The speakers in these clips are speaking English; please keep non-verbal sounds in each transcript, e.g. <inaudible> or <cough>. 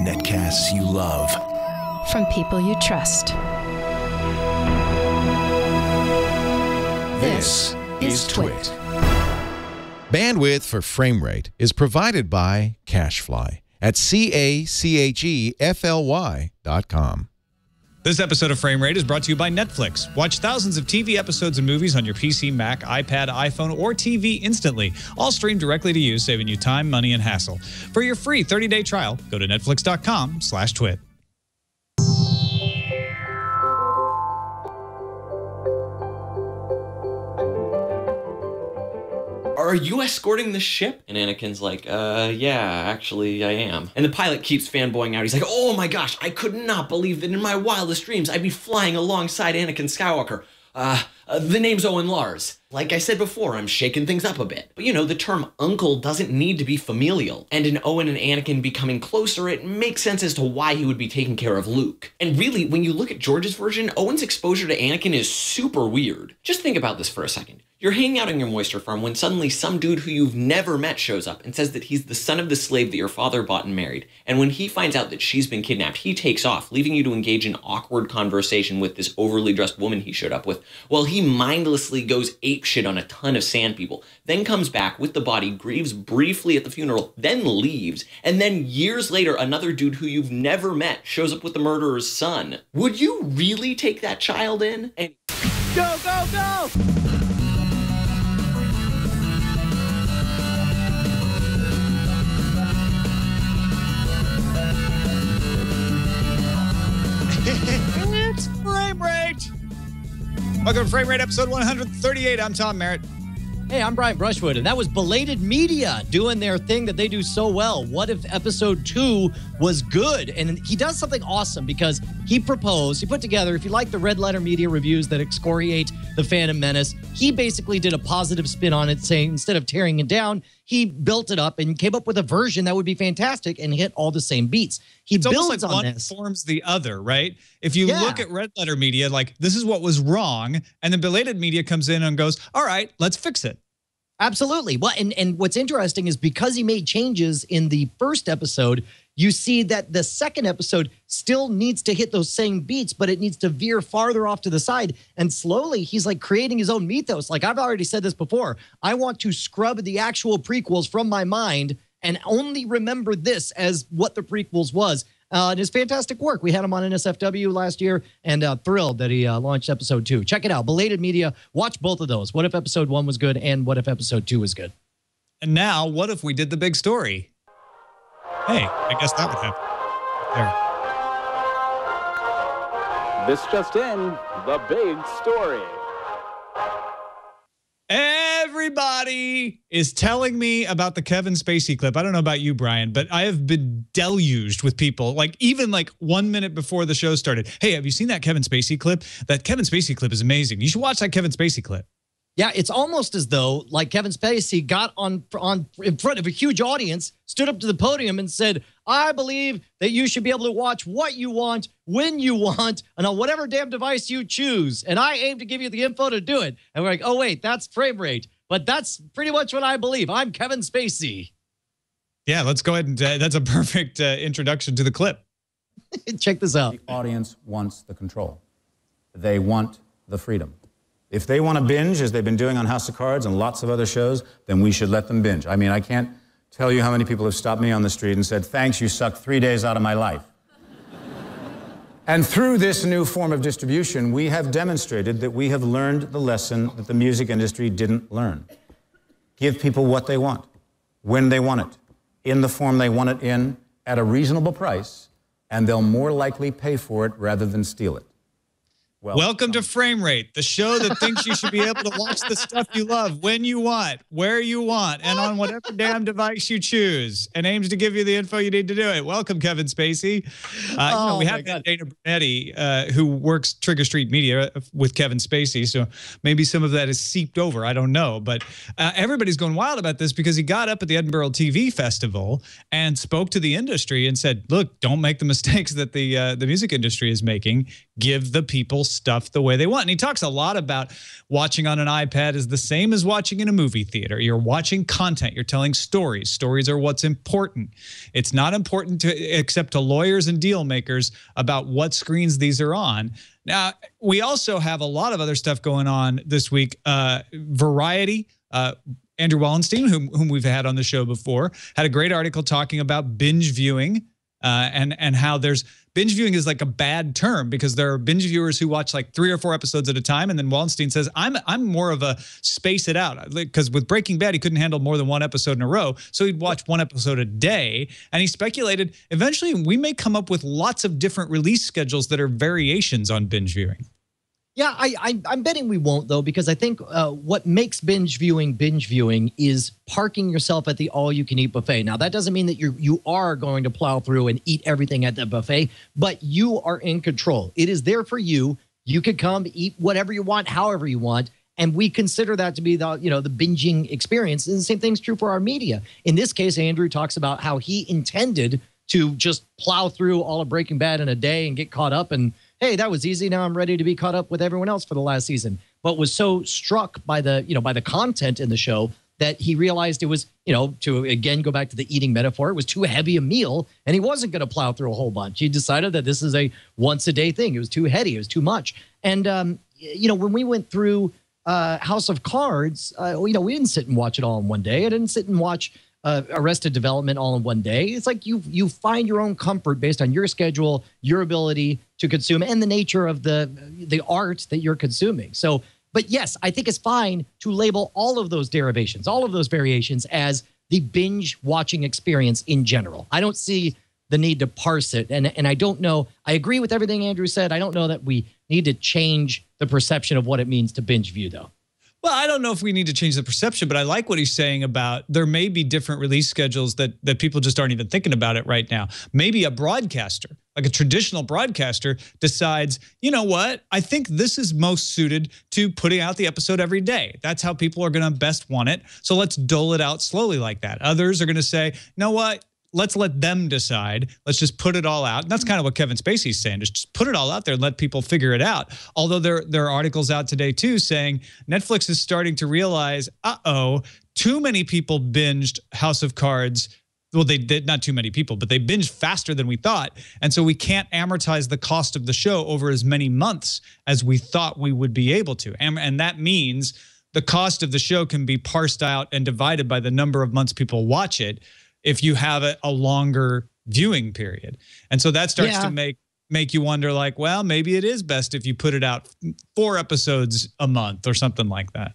Netcasts you love. From people you trust. This is Twit. Bandwidth for frame rate is provided by CacheFly at C A C H E F L Y dot com. This episode of Frame Rate is brought to you by Netflix. Watch thousands of TV episodes and movies on your PC, Mac, iPad, iPhone, or TV instantly, all streamed directly to you, saving you time, money, and hassle. For your free 30-day trial, go to netflix.com Are you escorting the ship? And Anakin's like, uh, yeah, actually, I am. And the pilot keeps fanboying out. He's like, oh my gosh, I could not believe that in my wildest dreams I'd be flying alongside Anakin Skywalker. Uh, uh, the name's Owen Lars. Like I said before, I'm shaking things up a bit. But you know, the term uncle doesn't need to be familial. And in Owen and Anakin becoming closer, it makes sense as to why he would be taking care of Luke. And really, when you look at George's version, Owen's exposure to Anakin is super weird. Just think about this for a second. You're hanging out on your moisture farm when suddenly some dude who you've never met shows up and says that he's the son of the slave that your father bought and married. And when he finds out that she's been kidnapped, he takes off, leaving you to engage in awkward conversation with this overly dressed woman he showed up with, while he mindlessly goes apeshit on a ton of sand people, then comes back with the body, grieves briefly at the funeral, then leaves, and then years later, another dude who you've never met shows up with the murderer's son. Would you really take that child in? And Go, go, go! It's Frame Rate! Welcome to Frame Rate episode 138. I'm Tom Merritt. Hey, I'm Brian Brushwood, and that was Belated Media doing their thing that they do so well. What if episode two was good? And he does something awesome because he proposed, he put together, if you like the red letter media reviews that excoriate the Phantom Menace, he basically did a positive spin on it, saying instead of tearing it down, he built it up and came up with a version that would be fantastic and hit all the same beats. He It's builds like on one this. forms the other, right? If you Yeah. look at red letter media, like this is what was wrong, and then belated media comes in and goes, all right, let's fix it. Absolutely. Well, and and what's interesting is because he made changes in the first episode, you see that the second episode still needs to hit those same beats, but it needs to veer farther off to the side. And slowly, he's like creating his own mythos. Like I've already said this before, I want to scrub the actual prequels from my mind and only remember this as what the prequels was. Uh, and it's fantastic work. We had him on NSFW last year, and uh, thrilled that he uh, launched episode two. Check it out, Belated Media. Watch both of those. What if episode one was good, and what if episode two was good? And now, what if we did the big story? Hey, I guess that would happen. There. This just in, the big story. Everybody is telling me about the Kevin Spacey clip. I don't know about you, Brian, but I have been deluged with people, like even like one minute before the show started. Hey, have you seen that Kevin Spacey clip? That Kevin Spacey clip is amazing. You should watch that Kevin Spacey clip. Yeah, it's almost as though like Kevin Spacey got on on in front of a huge audience, stood up to the podium and said, "I believe that you should be able to watch what you want when you want and on whatever damn device you choose, and I aim to give you the info to do it." And we're like, "Oh wait, that's frame rate." But that's pretty much what I believe. I'm Kevin Spacey. Yeah, let's go ahead and uh, that's a perfect uh, introduction to the clip. <laughs> Check this out. The audience wants the control. They want the freedom. If they want to binge, as they've been doing on House of Cards and lots of other shows, then we should let them binge. I mean, I can't tell you how many people have stopped me on the street and said, Thanks, you sucked three days out of my life. <laughs> and through this new form of distribution, we have demonstrated that we have learned the lesson that the music industry didn't learn. Give people what they want, when they want it, in the form they want it in, at a reasonable price, and they'll more likely pay for it rather than steal it. Well, Welcome to Frame Rate, the show that thinks you should be able to watch the stuff you love when you want, where you want, and on whatever damn device you choose, and aims to give you the info you need to do it. Welcome, Kevin Spacey. Uh, you know, Oh, we have God. Dana Brunetti, uh, who works Trigger Street Media with Kevin Spacey, so maybe some of that is seeped over. I don't know, but uh, everybody's going wild about this because he got up at the Edinburgh TV Festival and spoke to the industry and said, "Look, don't make the mistakes that the uh, the music industry is making. Give the people stuff the way they want. And he talks a lot about watching on an iPad is the same as watching in a movie theater. You're watching content, you're telling stories. Stories are what's important. It's not important to except to lawyers and deal makers about what screens these are on. Now, we also have a lot of other stuff going on this week. Uh, Variety, uh, Andrew Wallenstein, whom, whom we've had on the show before, had a great article talking about binge viewing uh, and and how there's binge viewing is like a bad term because there are binge viewers who watch like three or four episodes at a time, and then Wallenstein says I'm I'm more of a space it out because with Breaking Bad he couldn't handle more than one episode in a row, so he'd watch one episode a day, and he speculated eventually we may come up with lots of different release schedules that are variations on binge viewing. Yeah, I, I am betting we won't though because I think uh, what makes binge viewing binge viewing is parking yourself at the all you can eat buffet. Now that doesn't mean that you you are going to plow through and eat everything at the buffet, but you are in control. It is there for you. You could come eat whatever you want, however you want, and we consider that to be the you know the binging experience. And the same thing's true for our media. In this case, Andrew talks about how he intended to just plow through all of Breaking Bad in a day and get caught up and hey, that was easy. Now I'm ready to be caught up with everyone else for the last season. But was so struck by the, you know, by the content in the show that he realized it was, you know, to again go back to the eating metaphor, it was too heavy a meal and he wasn't going to plow through a whole bunch. He decided that this is a once a day thing. It was too heady, it was too much. And um, you know, when we went through uh, House of Cards, uh, you know, we didn't sit and watch it all in one day. I didn't sit and watch uh, Arrested Development all in one day. It's like you you find your own comfort based on your schedule, your ability to consume, and the nature of the the art that you're consuming. So, but yes, I think it's fine to label all of those derivations, all of those variations as the binge watching experience in general. I don't see the need to parse it, and and I don't know. I agree with everything Andrew said. I don't know that we need to change the perception of what it means to binge view, though. Well, I don't know if we need to change the perception, but I like what he's saying about there may be different release schedules that that people just aren't even thinking about it right now. Maybe a broadcaster, like a traditional broadcaster, decides, you know what? I think this is most suited to putting out the episode every day. That's how people are going to best want it. So let's dole it out slowly like that. Others are going to say, you know what? Let's let them decide. Let's just put it all out. And that's kind of what Kevin Spacey's saying, just put it all out there and let people figure it out. Although there, there are articles out today too saying Netflix is starting to realize, uh-oh, too many people binged House of Cards. Well, they did not too many people, but they binged faster than we thought. And so we can't amortize the cost of the show over as many months as we thought we would be able to. And, and that means the cost of the show can be parsed out and divided by the number of months people watch it if you have a, a longer viewing period. And so that starts yeah. to make make you wonder like, well, maybe it is best if you put it out four episodes a month or something like that.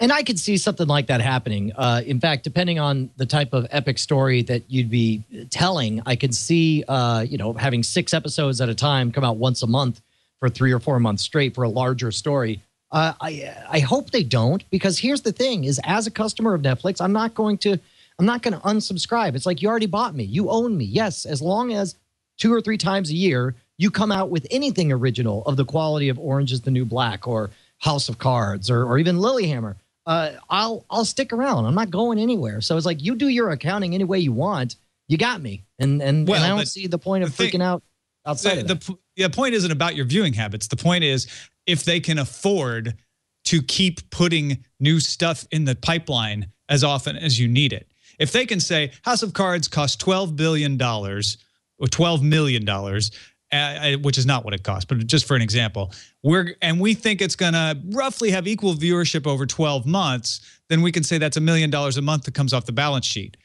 And I could see something like that happening. Uh, in fact, depending on the type of epic story that you'd be telling, I could see, uh, you know, having six episodes at a time come out once a month for three or four months straight for a larger story. Uh, I I hope they don't because here's the thing: is as a customer of Netflix, I'm not going to I'm not going to unsubscribe. It's like you already bought me. You own me. Yes, as long as two or three times a year you come out with anything original of the quality of Orange is the New Black or House of Cards or, or even Lilyhammer, uh, I'll I'll stick around. I'm not going anywhere. So it's like you do your accounting any way you want. You got me, and and, well, and I don't see the point of freaking out outside the. The, the point isn't about your viewing habits. The point is if they can afford to keep putting new stuff in the pipeline as often as you need it. If they can say House of Cards cost twelve billion dollars or twelve million dollars, uh, which is not what it costs, but just for an example, we're and we think it's going to roughly have equal viewership over 12 months, then we can say that's a million dollars a month that comes off the balance sheet.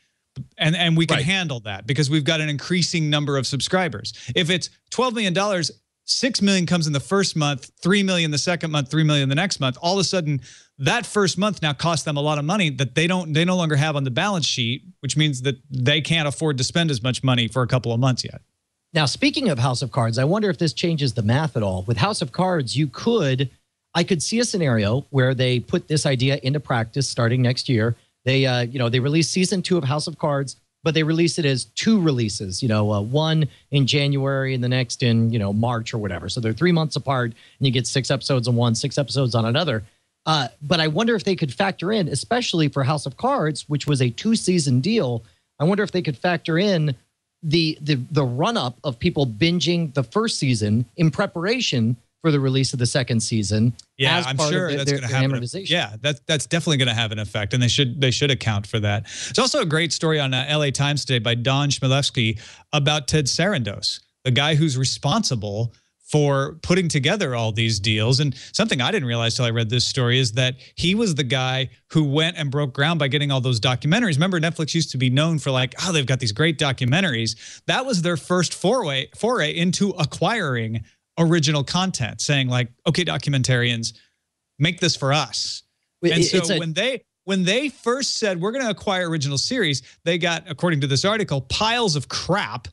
And and we can right. handle that because we've got an increasing number of subscribers. If it's 12 million dollars, 6 million comes in the first month, 3 million the second month, 3 million the next month, all of a sudden that first month now costs them a lot of money that they don't they no longer have on the balance sheet, which means that they can't afford to spend as much money for a couple of months yet. Now, speaking of House of Cards, I wonder if this changes the math at all. With House of Cards, you could I could see a scenario where they put this idea into practice starting next year. They uh, you know, they release season 2 of House of Cards, but they release it as two releases, you know, uh, one in January and the next in, you know, March or whatever. So they're 3 months apart and you get 6 episodes on one, 6 episodes on another. Uh, but I wonder if they could factor in, especially for House of Cards, which was a two season deal. I wonder if they could factor in the the the run up of people binging the first season in preparation for the release of the second season. Yeah, as I'm sure the- that's going to their have. An, amortization. yeah, that's that's definitely going to have an effect, and they should they should account for that. It's also a great story on uh, L.A. Times today by Dawn Chmielewski about Ted Sarandos, the guy who's responsible for putting together all these deals. And something I didn't realize till I read this story is that he was the guy who went and broke ground by getting all those documentaries. Remember, Netflix used to be known for like, oh, they've got these great documentaries. That was their first foray foray into acquiring original content, saying like, okay, documentarians, make this for us. It- And so a- when they when they first said we're going to acquire original series, they got, according to this article, piles of crap,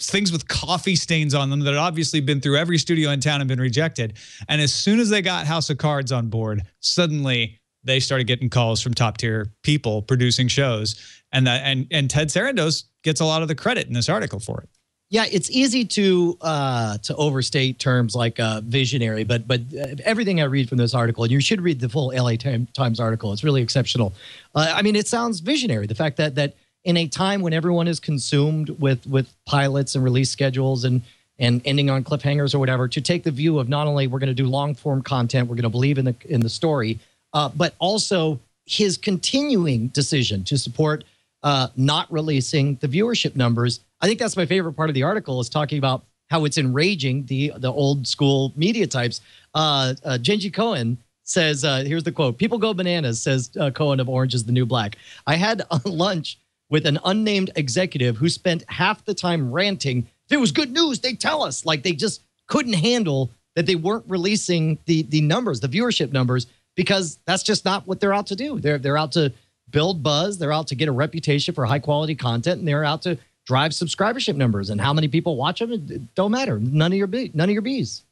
things with coffee stains on them that had obviously been through every studio in town and been rejected. And as soon as they got House of Cards on board, suddenly they started getting calls from top tier people producing shows, and that and and Ted Sarandos gets a lot of the credit in this article for it. Yeah, it's easy to uh, to overstate terms like uh, visionary, but but uh, everything I read from this article, and you should read the full LA Times article. It's really exceptional. Uh, I mean, it sounds visionary. The fact that that in a time when everyone is consumed with with pilots and release schedules and and ending on cliffhangers or whatever, to take the view of not only we're going to do long form content, we're going to believe in the in the story, uh, but also his continuing decision to support uh, not releasing the viewership numbers. I think that's my favorite part of the article is talking about how it's enraging the the old school media types. Uh, uh, Jenji Kohan says, uh, "Here's the quote: People go bananas," says uh, Kohan of Orange is the New Black. I had lunch with an unnamed executive who spent half the time ranting. If it was good news, they tell us. Like they just couldn't handle that they weren't releasing the the numbers, the viewership numbers, because that's just not what they're out to do. They're they're out to build buzz. They're out to get a reputation for high quality content, and they're out to drive subscribership numbers. And how many people watch them, it, don't matter. None of your bee, none of your bees.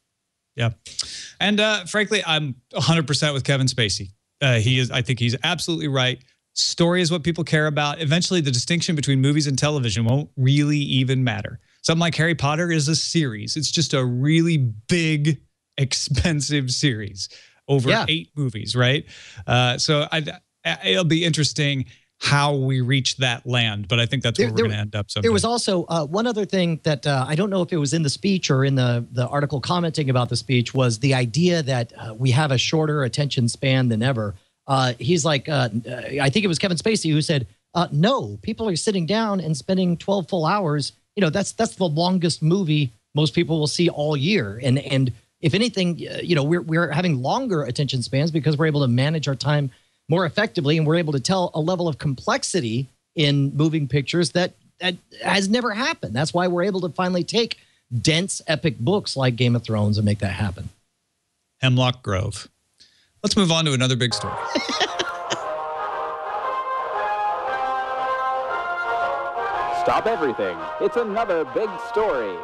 Yeah. And uh, frankly, I'm 100% with Kevin Spacey. Uh, he is, I think he's absolutely right. Story is what people care about. Eventually, the distinction between movies and television won't really even matter. Something like Harry Potter is a series, it's just a really big, <laughs> expensive series over Yeah. eight movies, right? Uh, so I- it'll be interesting how we reach that land, but I think that's There- where we're going to end up someday. There was also uh, one other thing that uh, I don't know if it was in the speech or in the the article commenting about the speech was the idea that uh, we have a shorter attention span than ever. Uh, he's like, uh, I think it was Kevin Spacey who said, uh, "No, people are sitting down and spending 12 full hours. You know, that's that's the longest movie most people will see all year. And and if anything, you know, we're we're having longer attention spans because we're able to manage our time more effectively, and we're able to tell a level of complexity in moving pictures that that has never happened. That's why we're able to finally take dense, epic books like Game of Thrones and make that happen. Hemlock Grove. Let's move on to another big story. <laughs> Stop everything. It's another big story.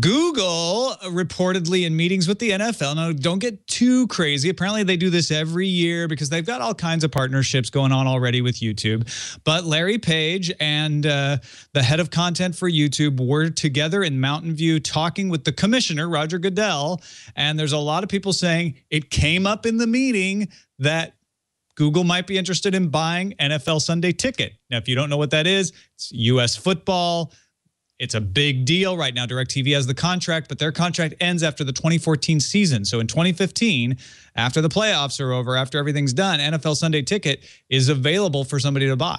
Google reportedly in meetings with the NFL. Now, don't get too crazy. Apparently, they do this every year because they've got all kinds of partnerships going on already with YouTube. But Larry Page and uh, the head of content for YouTube were together in Mountain View talking with the commissioner, Roger Goodell. And there's a lot of people saying it came up in the meeting that Google might be interested in buying NFL Sunday Ticket. Now, if you don't know what that is, it's U.S. football. It's a big deal right now. DirecTV has the contract, but their contract ends after the 2014 season. So in 2015, after the playoffs are over, after everything's done, NFL Sunday Ticket is available for somebody to buy.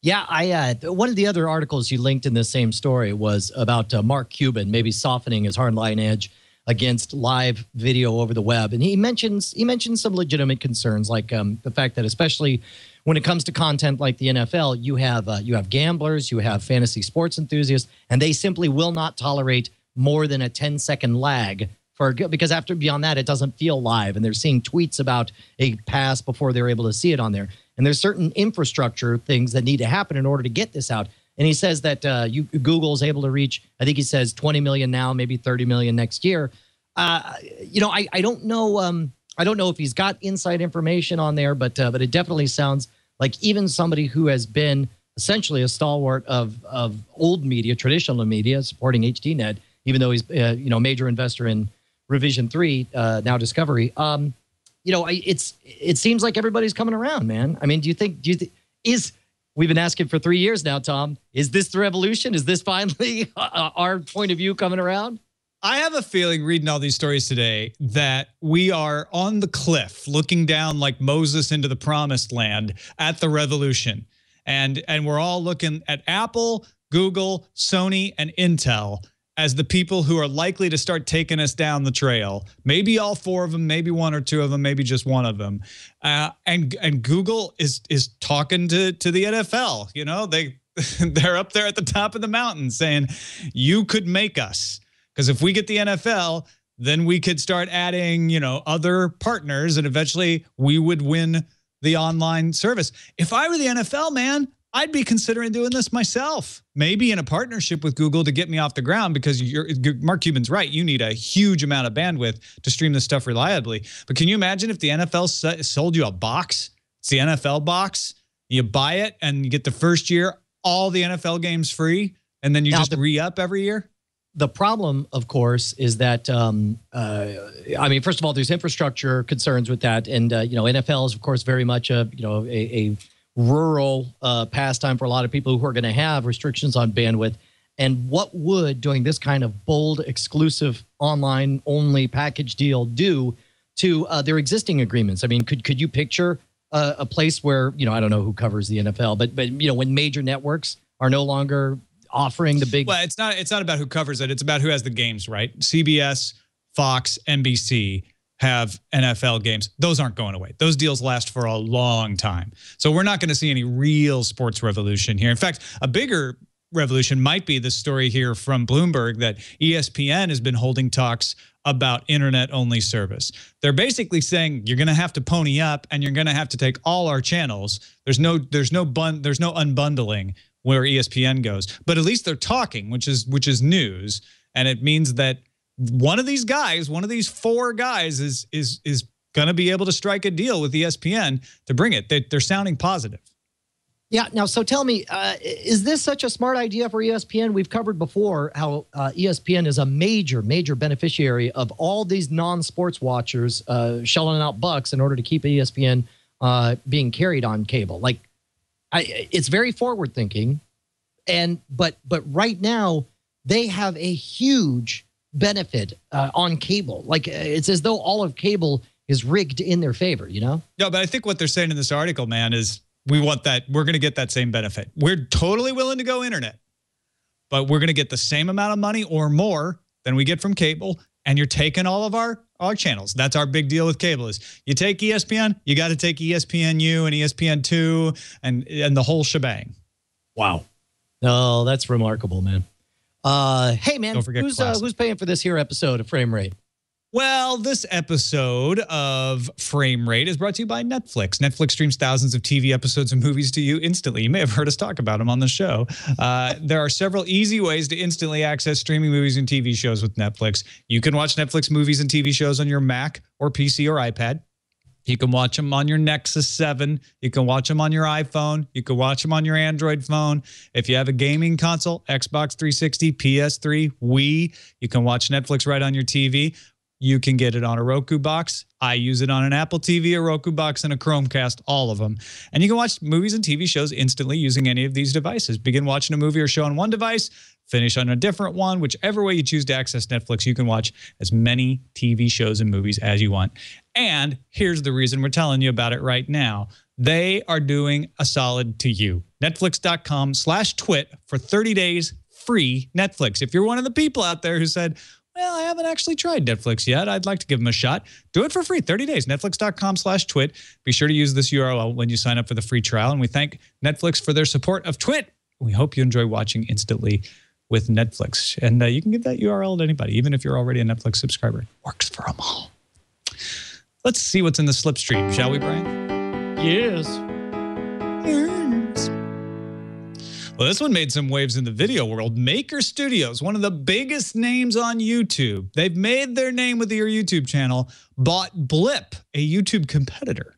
Yeah, I uh, one of the other articles you linked in the same story was about uh, Mark Cuban maybe softening his hardline edge against live video over the web, and he mentions he mentions some legitimate concerns like um, the fact that especially when it comes to content like the NFL, you have uh, you have gamblers, you have fantasy sports enthusiasts, and they simply will not tolerate more than a 10 second lag for because after beyond that it doesn't feel live and they're seeing tweets about a pass before they're able to see it on there. And there's certain infrastructure things that need to happen in order to get this out. And he says that uh, you, google is able to reach i think he says 20 million now maybe 30 million next year. Uh, you know I, I don't know um, i don't know if he's got inside information on there but uh, but it definitely sounds like even somebody who has been essentially a stalwart of of old media traditional media supporting hdnet even though he's uh, you know a major investor in revision 3 uh, now discovery um, you know I, it's it seems like everybody's coming around man i mean do you think do you th- is We've been asking for three years now, Tom. Is this the revolution? Is this finally <laughs> our point of view coming around? I have a feeling reading all these stories today that we are on the cliff looking down like Moses into the promised land at the revolution. And and we're all looking at Apple, Google, Sony and Intel as the people who are likely to start taking us down the trail. Maybe all four of them, maybe one or two of them, maybe just one of them. Uh, and and Google is is talking to to the NFL. You know, they <laughs> they're up there at the top of the mountain saying, "You could make us." Because if we get the NFL, then we could start adding, you know, other partners, and eventually we would win the online service. If I were the NFL, man, I'd be considering doing this myself, maybe in a partnership with Google to get me off the ground because you're, Mark Cuban's right. You need a huge amount of bandwidth to stream this stuff reliably. But can you imagine if the NFL sold you a box? It's the NFL box. You buy it and you get the first year, all the NFL games free, and then you now just the, re up every year? The problem, of course, is that um, uh, I mean, first of all, there's infrastructure concerns with that, and uh, you know, NFL is of course very much a you know a, a rural uh, pastime for a lot of people who are going to have restrictions on bandwidth. And what would doing this kind of bold, exclusive, online only package deal do to uh, their existing agreements? I mean, could could you picture a, a place where you know I don't know who covers the NFL, but but you know when major networks are no longer offering the big. Well, it's not it's not about who covers it. It's about who has the games, right? CBS, Fox, NBC have NFL games. Those aren't going away. Those deals last for a long time. So we're not going to see any real sports revolution here. In fact, a bigger revolution might be the story here from Bloomberg that ESPN has been holding talks about internet only service. They're basically saying you're going to have to pony up and you're going to have to take all our channels. There's no there's no bun there's no unbundling where ESPN goes. But at least they're talking, which is which is news and it means that one of these guys, one of these four guys is is is going to be able to strike a deal with ESPN to bring it. They, they're sounding positive. Yeah. Now, so tell me, uh, is this such a smart idea for ESPN? We've covered before how uh, ESPN is a major, major beneficiary of all these non-sports watchers uh, shelling out bucks in order to keep ESPN uh, being carried on cable. Like, I, it's very forward-thinking, and but but right now they have a huge benefit uh, on cable. Like uh, it's as though all of cable is rigged in their favor, you know? No, but I think what they're saying in this article, man, is we want that. We're going to get that same benefit. We're totally willing to go internet, but we're going to get the same amount of money or more than we get from cable. And you're taking all of our our channels. That's our big deal with cable is you take ESPN, you got to take ESPNU and ESPN2 and and the whole shebang. Wow. Oh, that's remarkable, man. Uh, hey man, who's uh, who's paying for this here episode of Frame Rate? Well, this episode of Frame Rate is brought to you by Netflix. Netflix streams thousands of TV episodes and movies to you instantly. You may have heard us talk about them on the show. Uh, there are several easy ways to instantly access streaming movies and TV shows with Netflix. You can watch Netflix movies and TV shows on your Mac or PC or iPad. You can watch them on your Nexus 7. You can watch them on your iPhone. You can watch them on your Android phone. If you have a gaming console, Xbox 360, PS3, Wii, you can watch Netflix right on your TV. You can get it on a Roku box. I use it on an Apple TV, a Roku box, and a Chromecast, all of them. And you can watch movies and TV shows instantly using any of these devices. Begin watching a movie or show on one device, finish on a different one. Whichever way you choose to access Netflix, you can watch as many TV shows and movies as you want. And here's the reason we're telling you about it right now. They are doing a solid to you. Netflix.com slash twit for 30 days free Netflix. If you're one of the people out there who said, well, I haven't actually tried Netflix yet. I'd like to give them a shot. Do it for free, 30 days. Netflix.com slash twit. Be sure to use this URL when you sign up for the free trial. And we thank Netflix for their support of Twit. We hope you enjoy watching instantly with Netflix. And uh, you can give that URL to anybody, even if you're already a Netflix subscriber. Works for them all. Let's see what's in the slipstream, shall we, Brian? Yes. Well, this one made some waves in the video world. Maker Studios, one of the biggest names on YouTube, they've made their name with their YouTube channel, bought Blip, a YouTube competitor.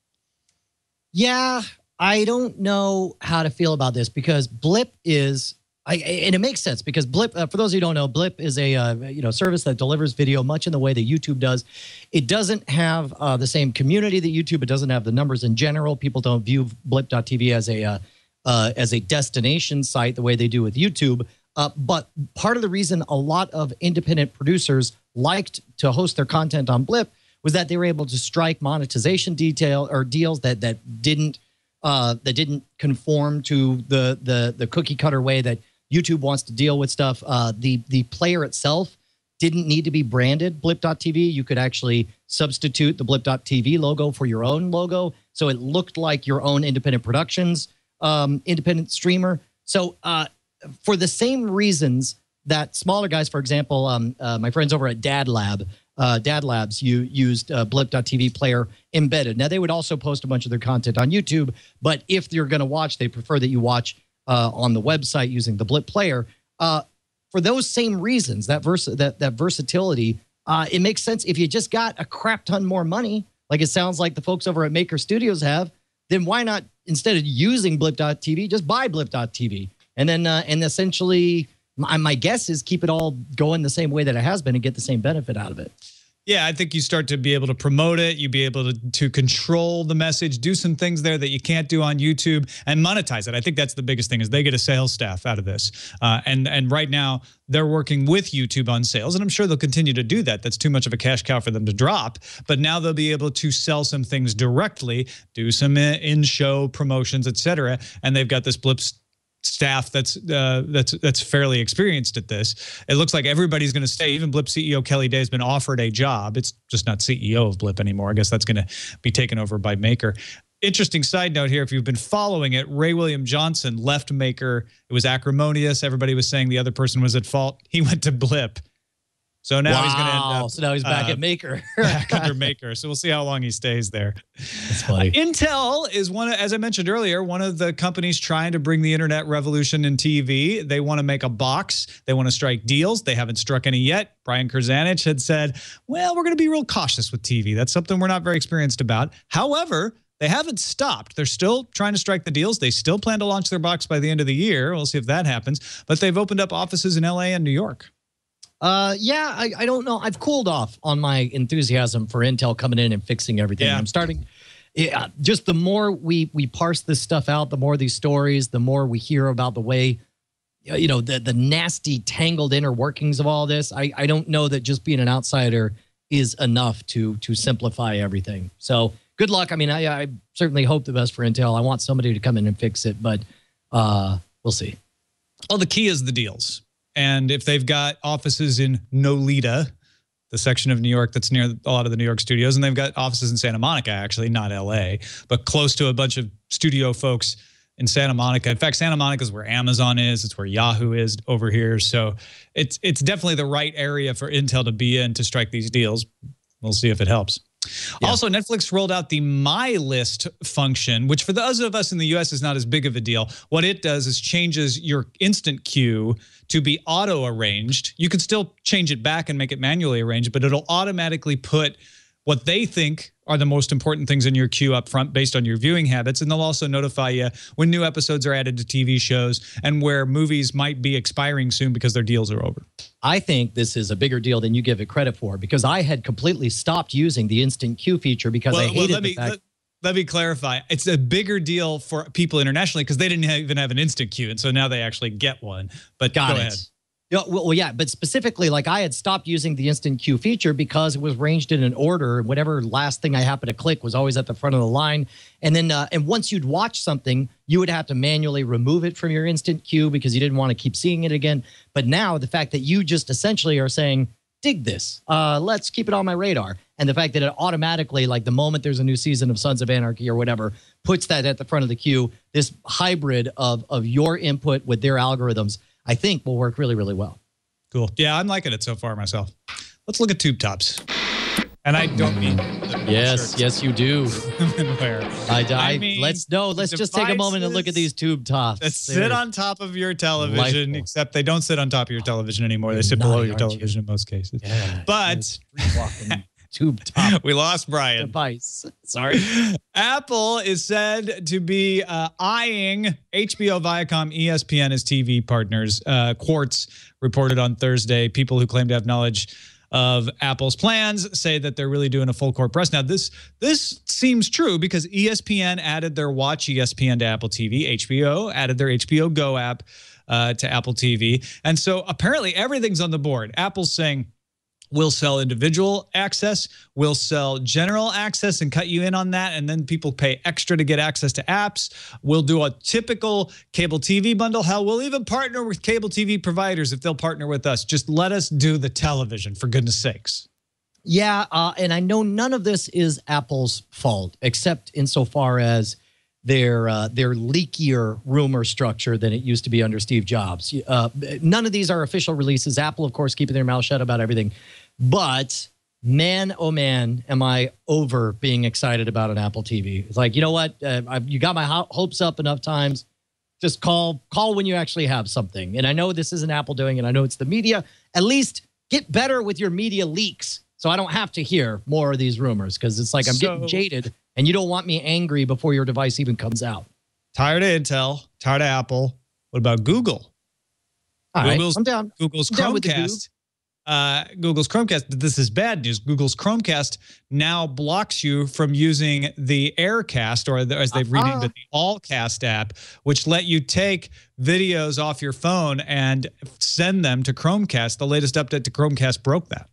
Yeah, I don't know how to feel about this because Blip is I, and it makes sense because Blip, uh, for those who don't know, Blip is a uh, you know service that delivers video much in the way that YouTube does. It doesn't have uh, the same community that YouTube. It doesn't have the numbers in general. People don't view Blip.tv as a uh, as a destination site the way they do with YouTube. Uh, but part of the reason a lot of independent producers liked to host their content on Blip was that they were able to strike monetization detail or deals that that didn't uh, that didn't conform to the the the cookie cutter way that YouTube wants to deal with stuff. Uh, the the player itself didn't need to be branded blip.tv. You could actually substitute the blip.tv logo for your own logo. So it looked like your own independent productions, um, independent streamer. So uh, for the same reasons that smaller guys, for example, um, uh, my friends over at Dad Lab, uh, Dad Labs, you used uh, blip.tv player embedded. Now they would also post a bunch of their content on YouTube, but if you're going to watch, they prefer that you watch uh, on the website using the Blip player. Uh, for those same reasons, that vers- that that versatility, uh, it makes sense if you just got a crap ton more money, like it sounds like the folks over at Maker Studios have. Then why not instead of using Blip.tv, just buy Blip.tv, and then uh, and essentially, my, my guess is keep it all going the same way that it has been and get the same benefit out of it. Yeah, I think you start to be able to promote it. You be able to, to control the message, do some things there that you can't do on YouTube, and monetize it. I think that's the biggest thing is they get a sales staff out of this, uh, and and right now they're working with YouTube on sales, and I'm sure they'll continue to do that. That's too much of a cash cow for them to drop, but now they'll be able to sell some things directly, do some in-show promotions, etc. And they've got this Blips staff that's uh, that's that's fairly experienced at this. It looks like everybody's going to stay. Even Blip CEO Kelly Day has been offered a job. It's just not CEO of Blip anymore. I guess that's going to be taken over by Maker. Interesting side note here: if you've been following it, Ray William Johnson left Maker. It was acrimonious. Everybody was saying the other person was at fault. He went to Blip. So now wow. he's going to end up. So now he's back uh, at Maker. <laughs> back under <laughs> Maker. So we'll see how long he stays there. That's funny. Uh, Intel is one, of, as I mentioned earlier, one of the companies trying to bring the internet revolution in TV. They want to make a box. They want to strike deals. They haven't struck any yet. Brian Krzanich had said, "Well, we're going to be real cautious with TV. That's something we're not very experienced about." However. They haven't stopped. They're still trying to strike the deals. They still plan to launch their box by the end of the year. We'll see if that happens. But they've opened up offices in LA and New York. Uh, yeah, I, I don't know. I've cooled off on my enthusiasm for Intel coming in and fixing everything. Yeah. I'm starting. Yeah, just the more we we parse this stuff out, the more these stories, the more we hear about the way, you know, the the nasty tangled inner workings of all this. I I don't know that just being an outsider is enough to to simplify everything. So good luck. I mean, I, I certainly hope the best for Intel. I want somebody to come in and fix it, but uh, we'll see. Well, the key is the deals. And if they've got offices in Nolita, the section of New York that's near a lot of the New York studios, and they've got offices in Santa Monica, actually, not LA, but close to a bunch of studio folks in Santa Monica. In fact, Santa Monica is where Amazon is. It's where Yahoo is over here. So it's it's definitely the right area for Intel to be in to strike these deals. We'll see if it helps. Yeah. Also, Netflix rolled out the My List function, which for those of us in the US is not as big of a deal. What it does is changes your instant queue to be auto arranged. You can still change it back and make it manually arranged, but it'll automatically put what they think are the most important things in your queue up front based on your viewing habits. And they'll also notify you when new episodes are added to TV shows and where movies might be expiring soon because their deals are over. I think this is a bigger deal than you give it credit for because I had completely stopped using the instant queue feature because well, I hated well, let the me, fact. Let, let me clarify. It's a bigger deal for people internationally because they didn't even have an instant queue. And so now they actually get one. But Got go it. ahead. Well, yeah, but specifically, like I had stopped using the instant queue feature because it was ranged in an order. Whatever last thing I happened to click was always at the front of the line. And then, uh, and once you'd watch something, you would have to manually remove it from your instant queue because you didn't want to keep seeing it again. But now, the fact that you just essentially are saying, "Dig this, uh, let's keep it on my radar," and the fact that it automatically, like the moment there's a new season of Sons of Anarchy or whatever, puts that at the front of the queue. This hybrid of of your input with their algorithms. I think will work really, really well. Cool. Yeah, I'm liking it so far myself. Let's look at tube tops. And I don't mean Yes, yes, you do. <laughs> I, I, I mean, let's no. Let's just take a moment and look at these tube tops. that sit on top of your television, Delightful. except they don't sit on top of your television anymore. They sit below your aren't you? television in most cases. Yeah, But <laughs> tube top <laughs> we lost Brian. device. Sorry. <laughs> Apple is said to be uh, eyeing HBO, Viacom, ESPN as TV partners. Uh, Quartz reported on Thursday people who claim to have knowledge of Apple's plans, say that they're really doing a full court press. Now, this this seems true because ESPN added their Watch ESPN to Apple TV, HBO added their HBO Go app uh, to Apple TV, and so apparently everything's on the board. Apple's saying We'll sell individual access. We'll sell general access and cut you in on that. And then people pay extra to get access to apps. We'll do a typical cable TV bundle. Hell, we'll even partner with cable TV providers if they'll partner with us. Just let us do the television, for goodness sakes. Yeah, uh, and I know none of this is Apple's fault, except insofar as their uh, their leakier rumor structure than it used to be under Steve Jobs. Uh, none of these are official releases. Apple, of course, keeping their mouth shut about everything. But man, oh man, am I over being excited about an Apple TV? It's like you know what, uh, I've, you got my ho- hopes up enough times. Just call call when you actually have something. And I know this isn't Apple doing it. I know it's the media. At least get better with your media leaks so I don't have to hear more of these rumors because it's like I'm So- getting jaded and you don't want me angry before your device even comes out. Tired of Intel, tired of Apple. What about Google? All right, Google's- I'm down. Google's I'm down Chromecast. Uh, Google's Chromecast. This is bad news. Google's Chromecast now blocks you from using the Aircast, or the, as they've renamed it, the Allcast app, which let you take videos off your phone and send them to Chromecast. The latest update to Chromecast broke that.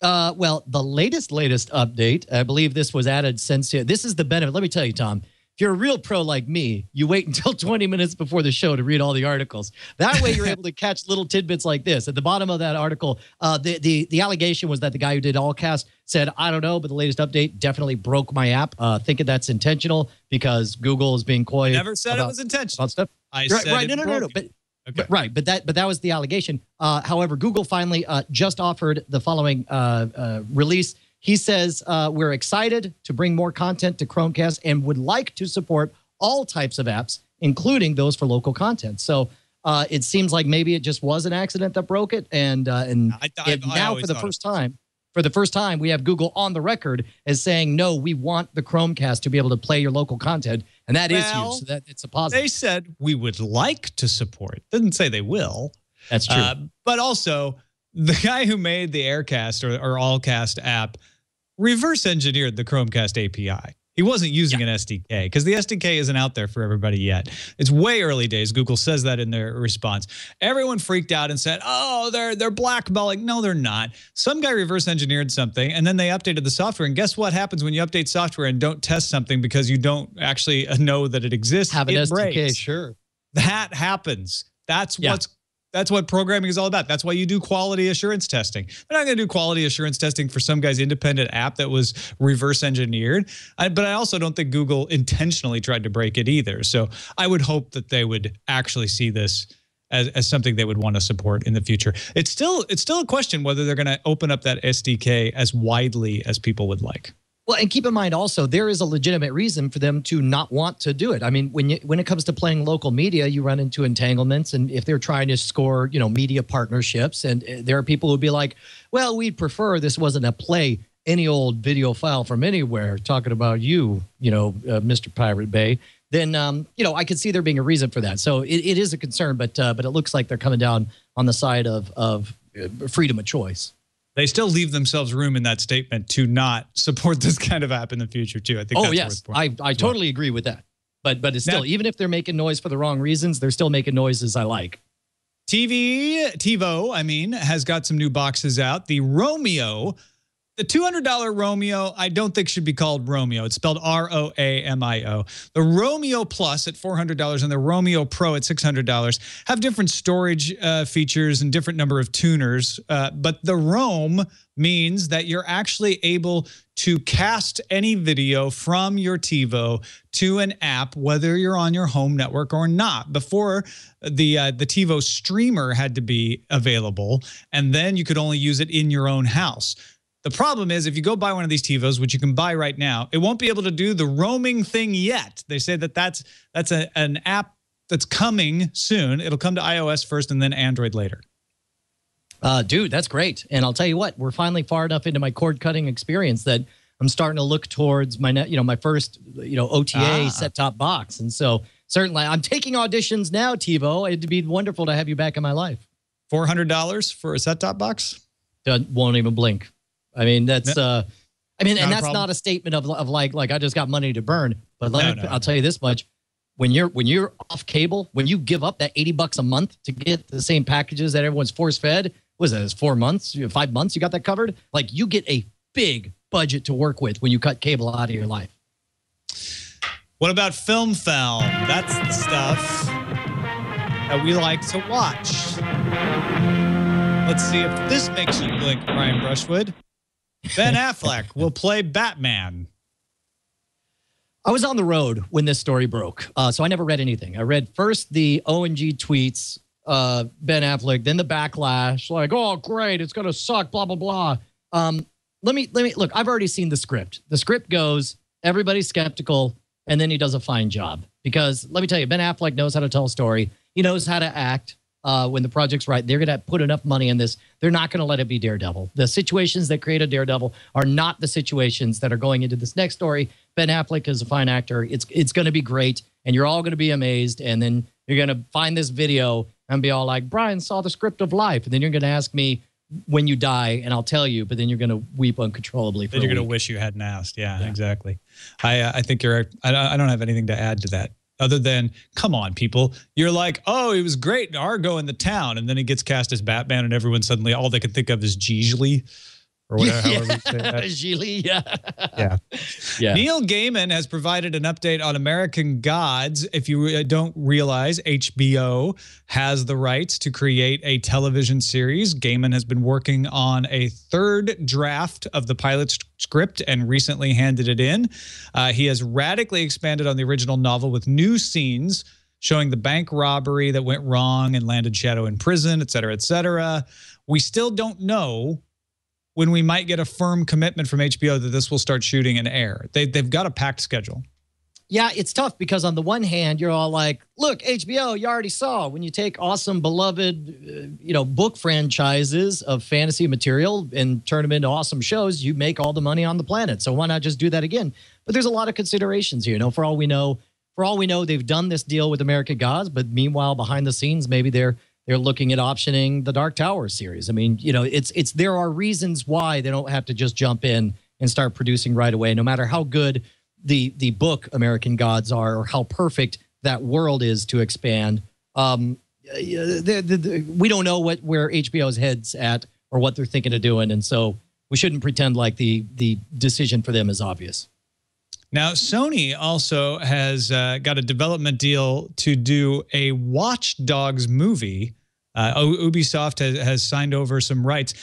Uh, well, the latest latest update, I believe this was added since this is the benefit. Let me tell you, Tom. If you're a real pro like me, you wait until <laughs> 20 minutes before the show to read all the articles. That way, you're able to catch little tidbits like this. At the bottom of that article, uh, the the the allegation was that the guy who did Allcast said, "I don't know, but the latest update definitely broke my app." Uh, thinking that's intentional because Google is being coy. Never said about, it was intentional. about stuff. I right, said right. it No, no, no, no. But you. but- right, but that but that was the allegation. Uh, however, Google finally uh, just offered the following uh, uh, release. He says uh, we're excited to bring more content to Chromecast and would like to support all types of apps, including those for local content. So uh, it seems like maybe it just was an accident that broke it, and uh, and I- I- I now for the it first time. For the first time, we have Google on the record as saying, no, we want the Chromecast to be able to play your local content. And that is Well, huge. So that it's a positive. They said we would like to support. Didn't say they will. That's true. Uh, but also, the guy who made the Aircast or, or Allcast app reverse engineered the Chromecast API. He wasn't using an SDK because the SDK isn't out there for everybody yet. It's way early days. Google says that in their response. Everyone freaked out and said, "Oh, they're they're blackballing." No, they're not. Some guy reverse engineered something and then they updated the software. And guess what happens when you update software and don't test something because you don't actually <laughs> know that it exists? have an it SDK, breaks. sure. That happens. That's Yeah. what's that's what programming is all about. That's why you do quality assurance testing. They're not going to do quality assurance testing for some guy's independent app that was reverse engineered. I, but I also don't think Google intentionally tried to break it either. So I would hope that they would actually see this as, as something they would want to support in the future. It's still it's still a question whether they're going to open up that SDK as widely as people would like. Well, and keep in mind also there is a legitimate reason for them to not want to do it. I mean, when you when it comes to playing local media, you run into entanglements, and if they're trying to score, you know, media partnerships, and uh, there are people who'd be like, "Well, we'd prefer this wasn't a play any old video file from anywhere talking about you, you know, uh, Mr. Pirate Bay." Then, um, you know, I could see there being a reason for that. So it, it is a concern, but uh, but it looks like they're coming down on the side of of uh, freedom of choice. They still leave themselves room in that statement to not support this kind of app in the future too. I think. Oh that's yes, worth I, I totally agree with that. But but it's still Now- even if they're making noise for the wrong reasons, they're still making noises I like. TV, TiVo, I mean, has got some new boxes out. The Roamio, the $200 Roamio, I don't think should be called Romeo. It's spelled R O A M I O. The Roamio Plus at $400 and the Roamio Pro at $600 have different storage uh, features and different number of tuners. Uh, but the Rome means that you're actually able to cast any video from your TiVo to an app, whether you're on your home network or not. Before the uh, the TiVo streamer had to be available, and then you could only use it in your own house. The problem is, if you go buy one of these TiVos, which you can buy right now, it won't be able to do the roaming thing yet. They say that that's that's a, an app that's coming soon. It'll come to iOS first and then Android later. Uh, dude, that's great. And I'll tell you what, we're finally far enough into my cord cutting experience that I'm starting to look towards my net, you know, my first, you know, OTA Ah. set top box. And so certainly I'm taking auditions now, TiVo. It'd be wonderful to have you back in my life. Four hundred dollars for a set top box. Doesn't- won't even blink. I mean, that's No. uh, I mean, Not and that's problem. not a statement of of like like I just got money to burn. But No, me, no. I'll tell you this much: when you're when you're off cable, when you give up that eighty bucks a month to get the same packages that everyone's force fed, was that? It's four months, five months, you got that covered. Like you get a big budget to work with when you cut cable out of your life. What about film film? That's the stuff that we like to watch. Let's see if this makes you blink, Brian Brushwood. Ben Affleck will play Batman. I was on the road when this story broke, uh, so I never read anything. I read first the ONG tweets, uh, Ben Affleck, then the backlash, like, "Oh, great, it's gonna suck," blah blah blah. Um, let me let me look. I've already seen the script. The script goes, everybody's skeptical, and then he does a fine job because let me tell you, Ben Affleck knows how to tell a story. He knows how to act. Uh, when the project's right, they're going to put enough money in this. They're not going to let it be Daredevil. The situations that create a Daredevil are not the situations that are going into this next story. Ben Affleck is a fine actor. It's it's going to be great, and you're all going to be amazed. And then you're going to find this video and be all like, "Brian saw the script of life," and then you're going to ask me when you die, and I'll tell you. But then you're going to weep uncontrollably. For Then you're going to wish you hadn't asked. Yeah, exactly. I uh, I think you're. I, I don't have anything to add to that other than come on, people. You're like, oh, it was great Argo in the town, and then he gets cast as Batman, and everyone suddenly all they can think of is Jeesley or whatever. <laughs> however you say that. Gigli, yeah, Yeah. <laughs> yeah. Neil Gaiman has provided an update on American Gods. If you uh, don't realize, HBO has the rights to create a television series. Gaiman has been working on a third draft of the pilot script and recently handed it in. Uh, he has radically expanded on the original novel with new scenes showing the bank robbery that went wrong and landed Shadow in prison, et cetera, et cetera. We still don't know when we might get a firm commitment from HBO that this will start shooting and air. They, they've got a packed schedule. Yeah, it's tough because on the one hand, you're all like, "Look, HBO, you already saw when you take awesome, beloved, uh, you know, book franchises of fantasy material and turn them into awesome shows, you make all the money on the planet. So why not just do that again?" But there's a lot of considerations here. You know, for all we know, for all we know, they've done this deal with American Gods, but meanwhile, behind the scenes, maybe they're they're looking at optioning the Dark Tower series. I mean, you know, it's it's there are reasons why they don't have to just jump in and start producing right away, no matter how good the the book American Gods are or how perfect that world is to expand. Um, the, the, the, we don't know what where HBO's heads at or what they're thinking of doing, and so we shouldn't pretend like the the decision for them is obvious. Now, Sony also has uh, got a development deal to do a Watch Dogs movie. Uh, Ubisoft has, has signed over some rights.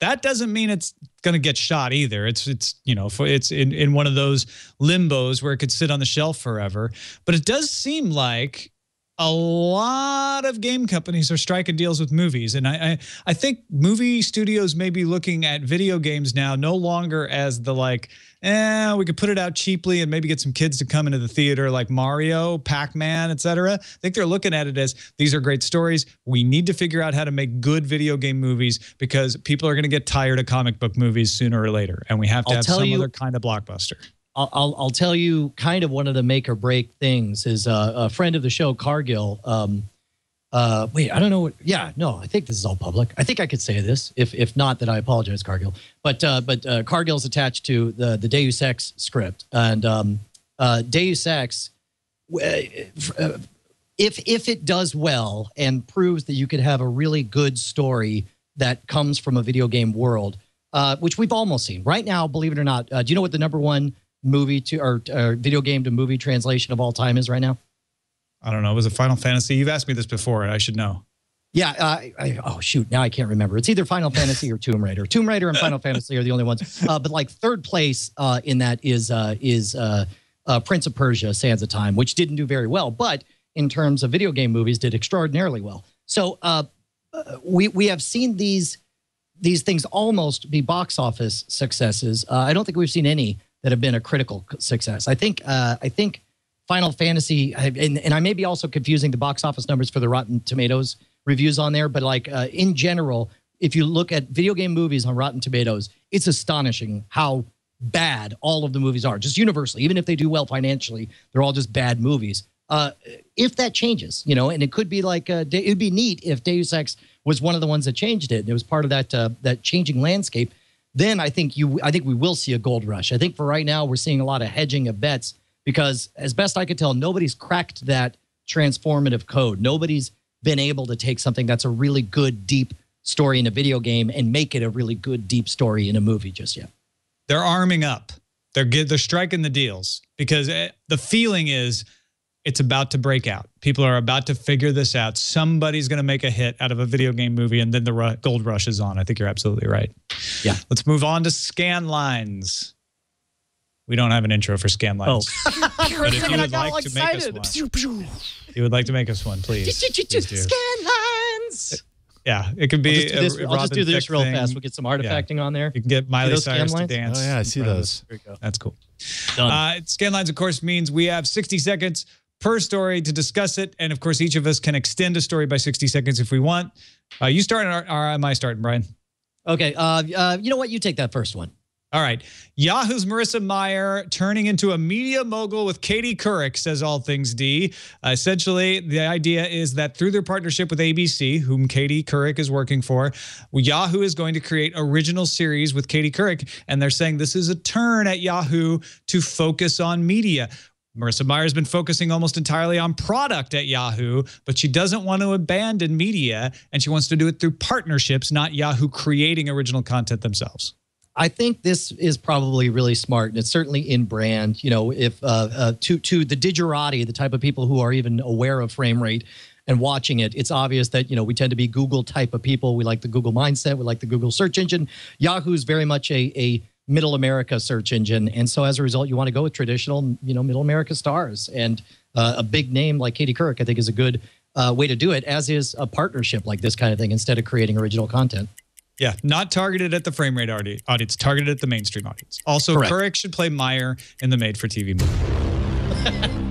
That doesn't mean it's going to get shot either. It's it's you know it's in, in one of those limbos where it could sit on the shelf forever. But it does seem like a lot of game companies are striking deals with movies, and I, I I think movie studios may be looking at video games now no longer as the like, eh, we could put it out cheaply and maybe get some kids to come into the theater like Mario, Pac-Man, etc. I think they're looking at it as these are great stories. We need to figure out how to make good video game movies because people are going to get tired of comic book movies sooner or later, and we have to I'll have some you- other kind of blockbuster. I'll, I'll, tell you kind of one of the make or break things is uh, a friend of the show, Cargill. Um, uh, wait, I don't know what. Yeah, no, I think this is all public. I think I could say this. If if not, then I apologize, Cargill. But uh, but uh, Cargill's attached to the the Deus Ex script, and um, uh, Deus Ex, uh, if if it does well and proves that you could have a really good story that comes from a video game world, uh, which we've almost seen right now. Believe it or not, uh, do you know what the number one movie to or, or video game to movie translation of all time is right now? I don't know. Was it Final Fantasy? You've asked me this before. And I should know. Yeah. Uh, I, oh shoot, now I can't remember. It's either Final Fantasy or Tomb Raider. Tomb Raider and Final Fantasy are the only ones. Uh, but like third place uh, in that is uh, is uh, uh, Prince of Persia: Sands of Time, which didn't do very well, but in terms of video game movies, did extraordinarily well. So we we have seen these these things almost be box office successes. Uh, I don't think we've seen any that have been a critical success. I think uh, I think Final Fantasy, and, and I may be also confusing the box office numbers for the Rotten Tomatoes reviews on there, but like uh, in general, if you look at video game movies on Rotten Tomatoes, it's astonishing how bad all of the movies are, just universally. Even if they do well financially, they're all just bad movies. Uh, if that changes, you know, and it could be like uh, it'd be neat if Deus Ex was one of the ones that changed it. It was part of that uh, that changing landscape. Then I think you I think we will see a gold rush. I think for right now we're seeing a lot of hedging of bets because as best I could tell, nobody's cracked that transformative code. Nobody's been able to take something that's a really good deep story in a video game and make it a really good deep story in a movie just yet. They're arming up. They're they're striking the deals because eh, the feeling is it's about to break out. People are about to figure this out. Somebody's going to make a hit out of a video game movie, and then the ru- gold rush is on. I think you're absolutely right. Yeah. Let's move on to scan lines. We don't have an intro for scan lines. Oh. <laughs> But if you would like to make us one, you would like to make us one, please. please. Scan lines. Yeah, it could I'll be. just do this, a, a I'll just do this real thing. fast. We'll get some artifacting on there. You can get Miley those scan Cyrus to lines? dance. Oh, yeah, I see in front of those. us. There you go. That's cool. Done. Uh, scan lines, of course, means we have 60 seconds per story to discuss it. And of course, each of us can extend a story by 60 seconds if we want. Uh, you start, or, or am I starting, Brian? Okay. Uh, uh, you know what? You take that first one. All right. Yahoo's Marissa Mayer turning into a media mogul with Katie Couric, says All Things D. Uh, essentially, the idea is that through their partnership with ABC, whom Katie Couric is working for, Yahoo is going to create original series with Katie Couric. And they're saying this is a turn at Yahoo to focus on media. Marissa Mayer has been focusing almost entirely on product at Yahoo, but she doesn't want to abandon media and she wants to do it through partnerships, not Yahoo creating original content themselves. I think this is probably really smart, and it's certainly in brand. You know, if uh, uh, to to the digerati, the type of people who are even aware of frame rate and watching it, it's obvious that you know we tend to be Google type of people. We like the Google mindset. We like the Google search engine. Yahoo's very much a a middle America search engine, and so as a result, you want to go with traditional, you know, middle America stars. And uh, a big name like Katie Couric, I think, is a good uh, way to do it. As is a partnership like this kind of thing, instead of creating original content. Yeah, not targeted at the frame rate audi- audience, targeted at the mainstream audience. Also, Correct. Couric should play Mayer in the made for TV movie. <laughs>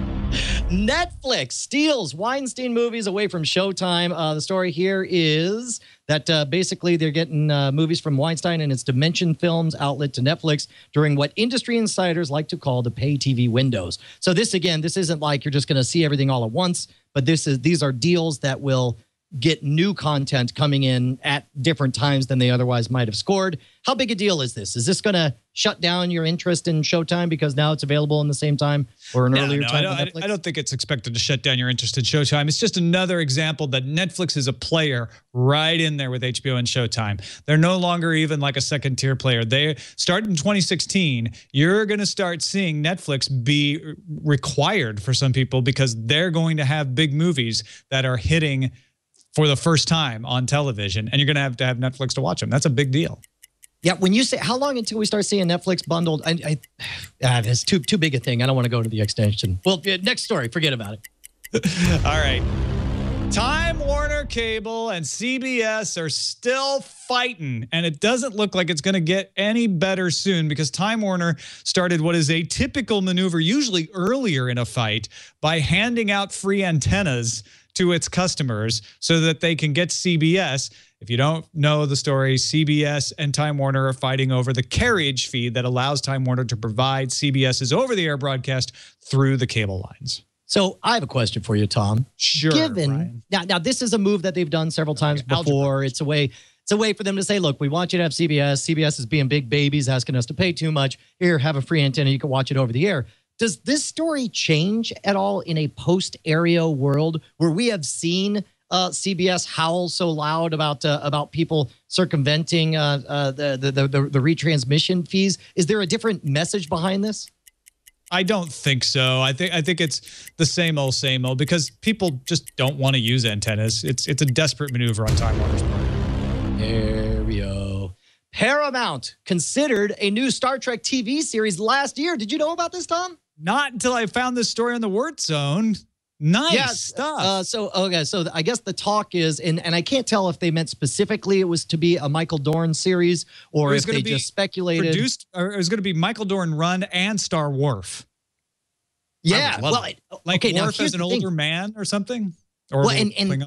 Netflix steals Weinstein movies away from Showtime. Uh, the story here is that uh, basically they're getting uh, movies from Weinstein and its Dimension Films outlet to Netflix during what industry insiders like to call the pay TV windows. So this again, this isn't like you're just going to see everything all at once, but this is these are deals that will get new content coming in at different times than they otherwise might have scored. How big a deal is this? Is this going to shut down your interest in Showtime because now it's available in the same time or an No, earlier no, I time don't, I- Netflix? I don't think it's expected to shut down your interest in Showtime. It's just another example that Netflix is a player right in there with HBO and Showtime. They're no longer even like a second tier player. They start in 2016. You're going to start seeing Netflix be required for some people because they're going to have big movies that are hitting for the first time on television, and you're going to have to have Netflix to watch them. That's a big deal. Yeah, when you say how long until we start seeing Netflix bundled, I, I ah, it's too too big a thing. I don't want to go to the extension. Well, next story, forget about it. <laughs> All right. Time Warner Cable and CBS are still fighting, and it doesn't look like it's going to get any better soon because Time Warner started what is a typical maneuver, usually earlier in a fight, by handing out free antennas to its customers so that they can get CBS. If you don't know the story, CBS and Time Warner are fighting over the carriage fee that allows Time Warner to provide CBS's over the air broadcast through the cable lines. So I have a question for you, Tom. Sure. Given Brian. now, now this is a move that they've done several times algebra. before. It's a way. It's a way for them to say, "Look, we want you to have CBS. CBS is being big babies, asking us to pay too much. Here, have a free antenna. You can watch it over the air." Does this story change at all in a post-Aereo world where we have seen uh, CBS howl so loud about uh, about people circumventing uh, uh, the, the the the retransmission fees? Is there a different message behind this? I don't think so. I think I think it's the same old same old because people just don't want to use antennas. It's it's a desperate maneuver on Time Warner's part. There we go. Paramount considered a new Star Trek TV series last year. Did you know about this, Tom? Not until I found this story on the Word Zone. Nice Yes. stuff. Uh, so okay, so I guess the talk is, and and I can't tell if they meant specifically it was to be a Michael Dorn series or It was if they be just speculated. Produced, or it was going to be Michael Dorn Run and Star Worf. yeah. Well, it. Like okay, Worf as an the thing. older man or something. Or Well, and- and-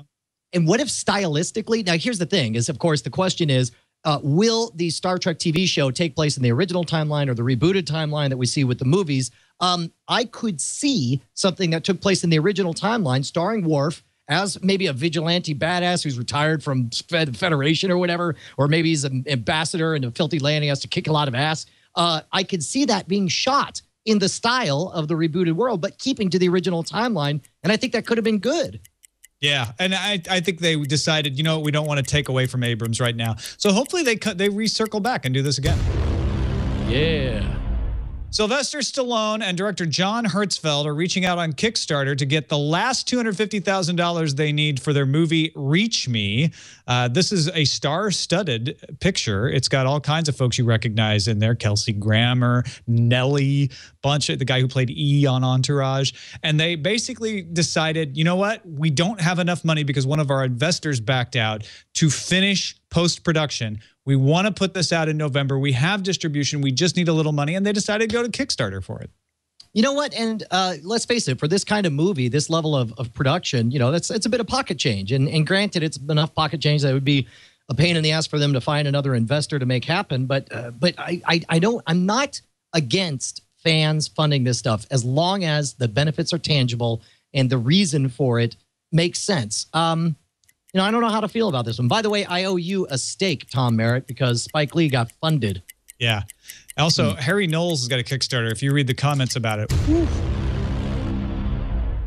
And what if stylistically? Now, here's the thing: is of course the question is, uh, will the Star Trek TV show take place in the original timeline or the rebooted timeline that we see with the movies? Um, I could see something that took place in the original timeline, starring Worf as maybe a vigilante badass who's retired from Fed Federation or whatever, or maybe he's an ambassador in a filthy land. He has to kick a lot of ass. Uh, I could see that being shot in the style of the rebooted world, but keeping to the original timeline. And I think that could have been good. Yeah, and I I think they decided, you know, we don't want to take away from Abrams right now. So hopefully they cut they recircle back and do this again. Yeah. Sylvester Stallone and director John Herzfeld are reaching out on Kickstarter to get the last $250,000 they need for their movie Reach Me. Uh, this is a star studded picture. It's got all kinds of folks you recognize in there Kelsey Grammer, Nelly, bunch of the guy who played E on Entourage. And they basically decided, you know what? We don't have enough money because one of our investors backed out to finish post production. We want to put this out in November. We have distribution. We just need a little money. And they decided to go to Kickstarter for it. You know what? And uh, let's face it, for this kind of movie, this level of, of production, you know, that's it's a bit of pocket change. And, and granted, it's enough pocket change that would be a pain in the ass for them to find another investor to make happen. But uh, but I, I I don't I'm not against fans funding this stuff as long as the benefits are tangible and the reason for it makes sense. Um, you know, I don't know how to feel about this one. By the way, I owe you a steak, Tom Merritt, because Spike Lee got funded. Yeah. Also, Harry Knowles has got a Kickstarter. If you read the comments about it, whew,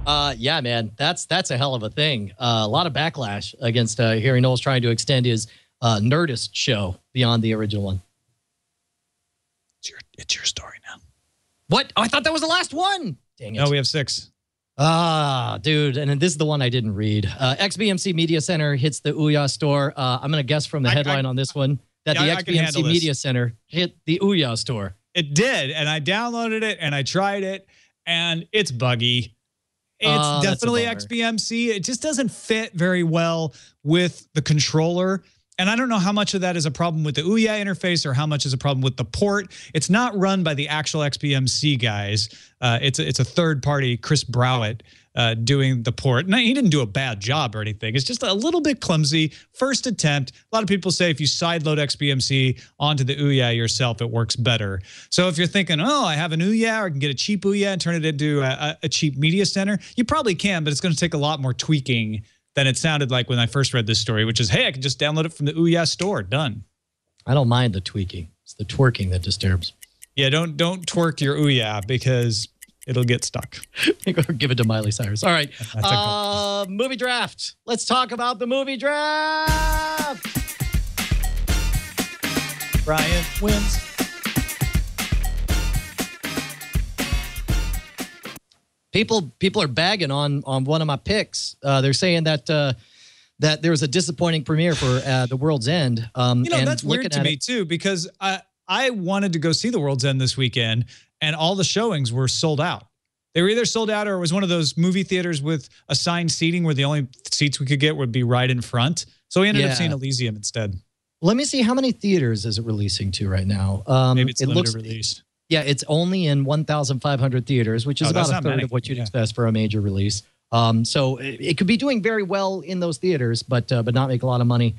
Uh, yeah, man, that's that's a hell of a thing. Uh, a lot of backlash against uh, Harry Knowles trying to extend his uh, Nerdist show beyond the original one. it's your it's your story now. What? Oh, I thought that was the last one. Dang it. No, we have six. Ah, dude, and then this is the one I didn't read. Uh, XBMC Media Center hits the Ouya store. Uh, I'm gonna guess from the headline I- on this one that Yeah, the I- I XBMC. Media Center hit the Ouya store. It did, and I downloaded it and I tried it, and it's buggy. It's a definitely. XBMC. It just doesn't fit very well with the controller. And I don't know how much of that is a problem with the Ouya interface or how much is a problem with the port. It's not run by the actual XBMC guys. Uh, it's a, it's a third party, Chris Browett, uh, doing the port. And he didn't do a bad job or anything. It's just a little bit clumsy. First attempt. A lot of people say if you sideload XBMC onto the Ouya yourself, it works better. So if you're thinking, oh, I have an Ouya or I can get a cheap Ouya and turn it into a, a- a cheap media center, you probably can, but it's going to take a lot more tweaking than it sounded like when I first read this story, which is, hey, I can just download it from the Ouya store. Done. I don't mind the tweaking. It's the twerking that disturbs. Yeah, don't don't twerk your Ouya because it'll get stuck. <laughs> give it to Miley Cyrus. All right. That's a good- Uh, movie draft. Let's talk about the movie draft. Brian wins. People people are bagging on on one of my picks. Uh, they're saying that uh, that there was a disappointing premiere for uh, The World's End. Um, You know, and that's weird to me it- too because I I wanted to go see The World's End this weekend, and all the showings were sold out. They were either sold out or it was one of those movie theaters with assigned seating where the only seats we could get would be right in front. So we ended Yeah. up seeing Elysium instead. Let me see how many theaters is it releasing to right now. Um, Maybe it's it limited looks release. Yeah, it's only in 1,500 theaters, which is Oh, about a third many. of what you'd Yeah. expect for a major release. Um, so it, it could be doing very well in those theaters, but uh, but not make a lot of money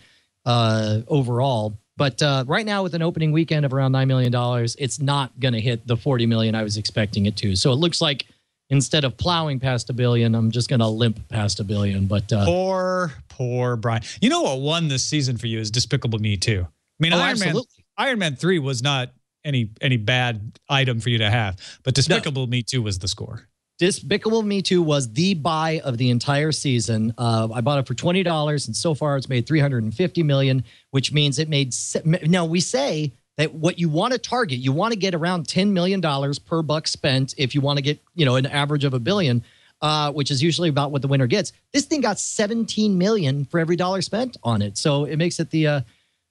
uh, overall. But uh, right now, with an opening weekend of around nine million dollars, it's not going to hit the 40 million I was expecting it to. So it looks like instead of plowing past a billion, I'm just going to limp past a billion. But uh, Poor, poor Brian. You know what won this season for you is Despicable Me too. I mean, Oh, Iron Man. Iron Man three was not any any bad item for you to have, but Despicable Me two was the score. Despicable Me 2 was the buy of the entire season. Uh, I bought it for twenty dollars, and so far it's made three hundred and fifty million, which means it made. se- Now we say that what you want to target, you want to get around ten million dollars per buck spent if you want to get you know an average of a billion, uh, which is usually about what the winner gets. This thing got seventeen million for every dollar spent on it, so it makes it the uh,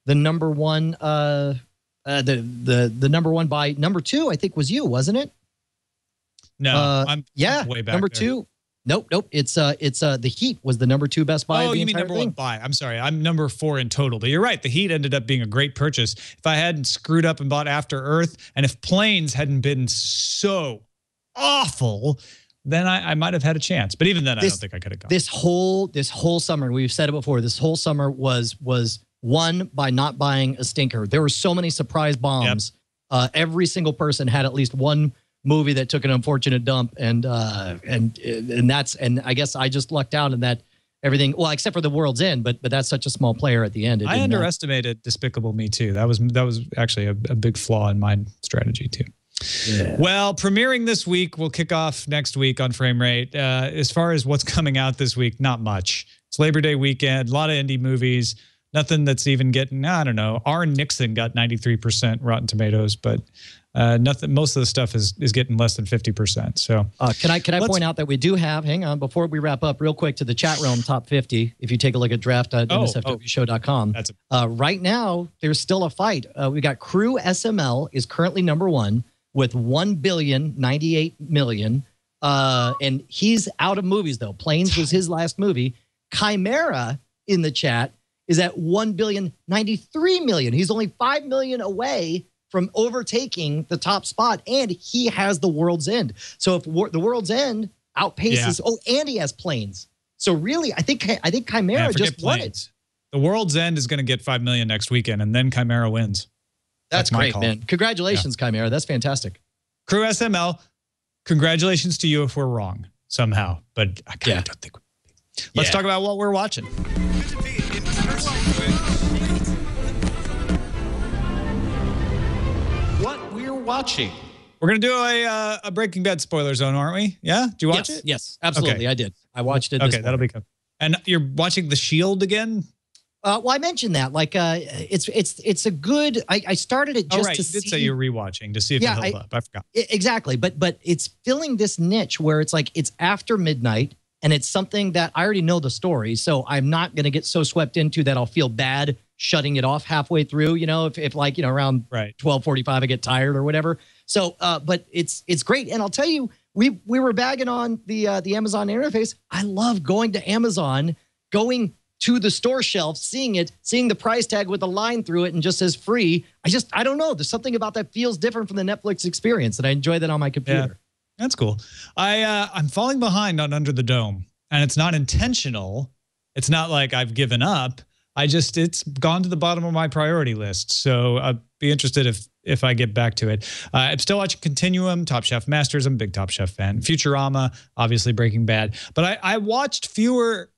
the number one. Uh, the the the number one buy. Number two, I think, was you, wasn't it? No, Uh, I'm Yeah, way back number there. two. Nope, nope. It's uh, it's uh, the Heat was the number two best buy. Oh, you mean number one buy? I'm sorry, I'm number four in total. But you're right. The Heat ended up being a great purchase. If I hadn't screwed up and bought After Earth, and if Planes hadn't been so awful, then I, I might have had a chance. But even then, I don't think I could have gone. This whole this whole summer, we've said it before. This whole summer was was won by not buying a stinker. There were so many surprise bombs. Uh, every single person had at least one movie that took an unfortunate dump, and uh, and and that's and I guess I just lucked out in that everything. Well, except for the World's End, but but that's such a small player at the end. It I didn't underestimated Despicable Me too. That was that was actually a, a big flaw in my strategy too. Well, premiering this week, we'll kick off next week on Frame Rate. Uh, as far as what's <laughs> coming out this week, not much. It's Labor Day weekend, a lot of indie movies. Nothing that's even getting. I don't know. R. Nixon got ninety three percent Rotten Tomatoes, but uh, nothing. Most of the stuff is is getting less than fifty percent. So Uh, can I can I point out that we do have? Hang on, before we wrap up, real quick to the chat realm top fifty. If you take a look at draft.nsfwshow.com, that's a, uh, right now there's still a fight. Uh, we got Crew SML is currently number one with one billion ninety eight million, uh, and he's out of movies though. Planes was his last movie. Chimera in the chat is at one billion ninety three million. He's only five million away from overtaking the top spot, and he has the World's End. So if the World's End outpaces, oh, and he has planes. So really, I think I think Chimera yeah, just won it. The World's End is going to get five million next weekend, and then Chimera wins. That's, That's great, call. man. Congratulations, Chimera. That's fantastic. Crew SML, congratulations to you if we're wrong somehow, but I kind of Yeah. don't think. We Let's Yeah. talk about what we're watching. What we're watching. We're gonna do a uh, a Breaking Bad spoiler zone, aren't we? Yeah. Do you watch yes, it? yes, absolutely. I did. I watched it. Okay, this that'll be good. And you're watching The Shield again? Uh, well, I mentioned that. Like, uh, it's it's it's a good. I, I started it oh, just right. to You did see. say you're rewatching to see if Yeah, it held I- up. I forgot. I- exactly but but it's filling this niche where it's like it's after midnight and it's something that i already know the story so i'm not going to get so swept into that i'll feel bad shutting it off halfway through you know if, if like you know around Right. 1245 i get tired or whatever. So uh but it's it's great. And i'll tell you we we were bagging on the uh the amazon interface. I love going to amazon going to the store shelf seeing it seeing the price tag with a line through it and just says free. I just i don't know. There's something about that feels different from the netflix experience and i enjoy that on my computer That's cool. I uh, I'm falling behind on Under the Dome, and it's not intentional. It's not like I've given up. I just it's gone to the bottom of my priority list. So I'd be interested if if I get back to it. Uh, I'm still watching Continuum, Top Chef Masters. I'm a big Top Chef fan. Futurama, obviously Breaking Bad. But I, I watched fewer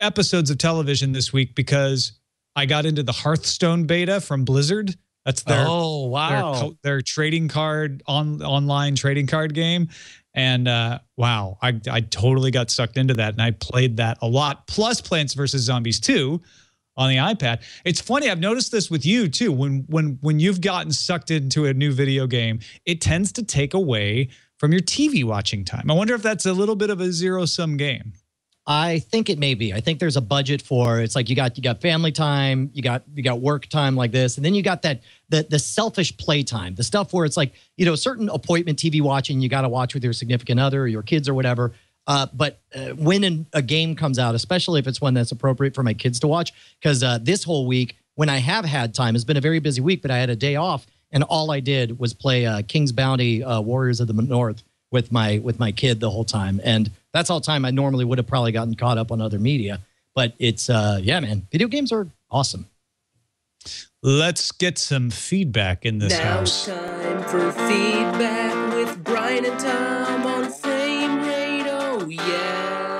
episodes of television this week because I got into the Hearthstone beta from Blizzard. That's their oh their, their trading card on online trading card game. And uh wow I, I totally got sucked into that. And i played that a lot plus plants vs zombies 2 on the ipad. It's funny i've noticed this with you too. When when when you've gotten sucked into a new video game it tends to take away from your tv watching time. I wonder if that's a little bit of a zero sum game I think it may be. I think there's a budget for it's like you got you got family time, you got you got work time like this, and then you got that the the selfish play time, the stuff where it's like you know certain appointment TV watching you got to watch with your significant other or your kids or whatever. Uh, but uh, when an, a game comes out, especially if it's one that's appropriate for my kids to watch, because uh, this whole week when I have had time, it's been a very busy week, but I had a day off, and all I did was play uh, King's Bounty: uh, Warriors of the North with my with my kid the whole time and that's all time i normally would have probably gotten caught up on other media but it's uh yeah man video games are awesome let's get some feedback in this now house time for feedback with Brian and Tom on Frame Rate. Oh yeah.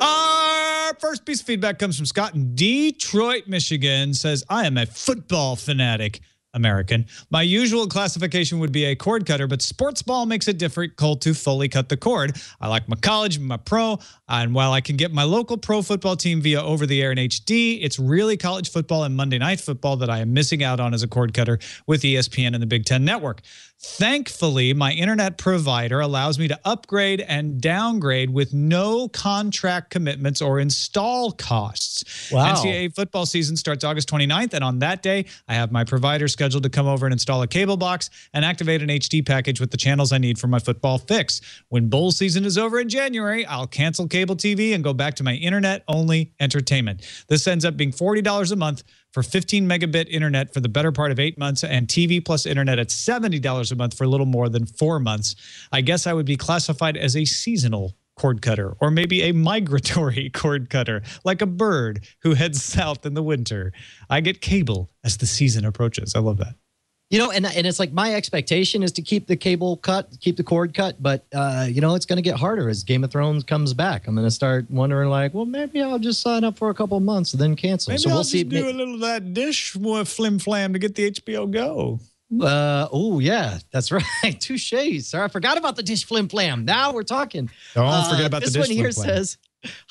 Our first piece of feedback comes from Scott in Detroit, Michigan. Says, I am a football fanatic. American. My usual classification would be a cord cutter, but sports ball makes it difficult to fully cut the cord. I like my college, my pro, and while I can get my local pro football team via over the air in HD, it's really college football and Monday night football that I am missing out on as a cord cutter with ESPN and the Big Ten Network. Thankfully, my internet provider allows me to upgrade and downgrade with no contract commitments or install costs. Wow. NCAA football season starts August 29th, and on that day, I have my provider scheduled to come over and install a cable box and activate an HD package with the channels I need for my football fix. When bowl season is over in January, I'll cancel cable TV and go back to my internet only entertainment. This ends up being $40 a month for 15 megabit internet for the better part of eight months and TV plus internet at $70 a month for a little more than four months. I guess I would be classified as a seasonal cord cutter or maybe a migratory <laughs> cord cutter, like a bird who heads south in the winter. I get cable as the season approaches. I love that. You know, and and it's like my expectation is to keep the cable cut, keep the cord cut, but uh, you know, it's going to get harder as Game of Thrones comes back. I'm going to start wondering, like, well, maybe I'll just sign up for a couple months and then cancel. Maybe so we'll I'll see. just do a little of that dish flim flam to get the HBO Go. Uh, oh yeah, that's <laughs> right. Touche, sir. I forgot about the dish flim flam. Now we're talking. Don't Uh, forget about this the dish one here flim flam. says,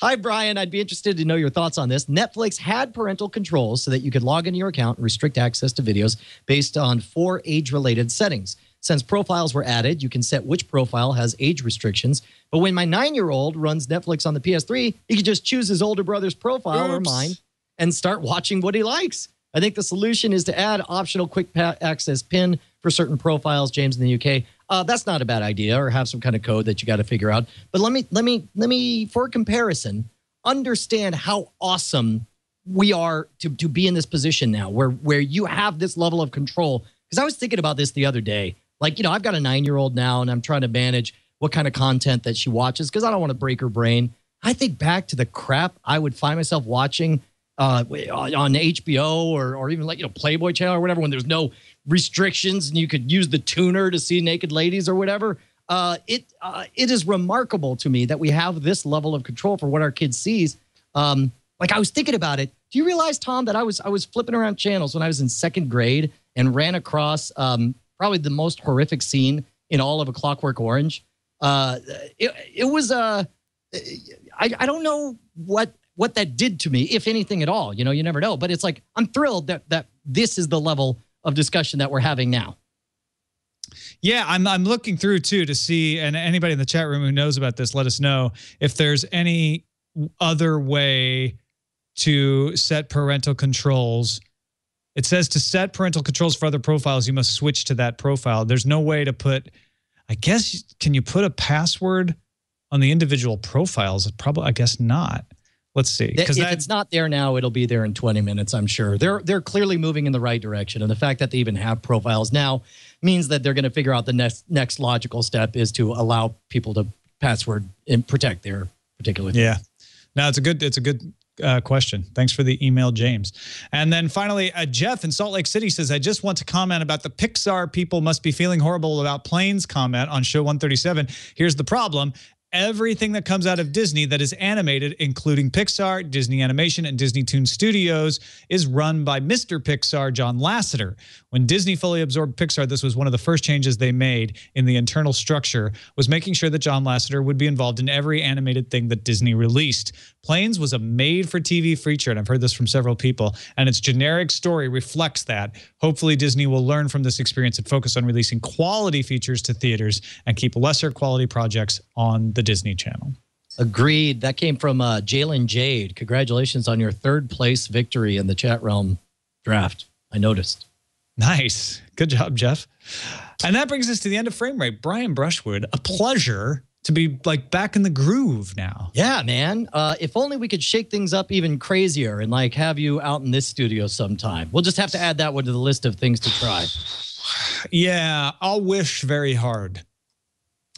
"Hi Brian, I'd be interested to know your thoughts on this. Netflix had parental controls so that you could log into your account and restrict access to videos based on four age-related settings. Since profiles were added, you can set which profile has age restrictions. But when my nine-year-old runs Netflix on the PS3, he can just choose his older brother's profile or mine and start watching what he likes." I think the solution is to add optional quick access pin for certain profiles. James in the UK, uh, that's not a bad idea, or have some kind of code that you got to figure out. But let me let me let me for comparison understand how awesome we are to to be in this position now, where where you have this level of control. Because I was thinking about this the other day. Like you know, I've got a nine year old now, and I'm trying to manage what kind of content that she watches because I don't want to break her brain. I think back to the crap I would find myself watching uh, on HBO or or even like you know Playboy Channel or whatever when there's no restrictions and you could use the tuner to see naked ladies or whatever. Uh, it uh, it is remarkable to me that we have this level of control for what our kids sees. Um, like I was thinking about it. Do you realize, Tom, that I was I was flipping around channels when I was in second grade and ran across um, probably the most horrific scene in all of A Clockwork Orange. Uh, it it was uh, I I don't know what what that did to me, if anything at all. You know, you never know. But it's like I'm thrilled that that this is the level of discussion that we're having now. Yeah, I'm I'm looking through too to see, and anybody in the chat room who knows about this, let us know if there's any other way to set parental controls. It says to set parental controls for other profiles, you must switch to that profile. There's no way to put. I guess can you put a password on the individual profiles? Probably, I guess not. Let's see, If because that it's not there now, it'll be there in 20 minutes. I'm sure they're they're clearly moving in the right direction, and the fact that they even have profiles now means that they're going to figure out the next next logical step is to allow people to password and protect their particular. thing. Yeah. No, it's a good it's a good uh, question. Thanks for the email, James. And then finally, uh, Jeff in Salt Lake City says, "I just want to comment about the Pixar people must be feeling horrible about planes." Comment on show 137. Here's the problem. Everything that comes out of Disney that is animated, including Pixar, Disney Animation, and Disney Toon Studios, is run by Mr. Pixar, John Lasseter. When Disney fully absorbed Pixar, this was one of the first changes they made in the internal structure, was making sure that John Lasseter would be involved in every animated thing that Disney released. Planes was a made-for-TV feature, and I've heard this from several people, and its generic story reflects that. Hopefully, Disney will learn from this experience and focus on releasing quality features to theaters and keep lesser quality projects on the Disney Channel. Agreed. That came from uh, Jalen Jade. Congratulations on your third place victory in the chat realm draft. I noticed. Nice. Good job, Jeff. And that brings us to the end of frame rate. Brian Brushwood, a pleasure to be like back in the groove now. Yeah, man. Uh, if only we could shake things up even crazier and like have you out in this studio sometime. We'll just have to add that one to the list of things to try. <sighs> Yeah, I'll wish very hard.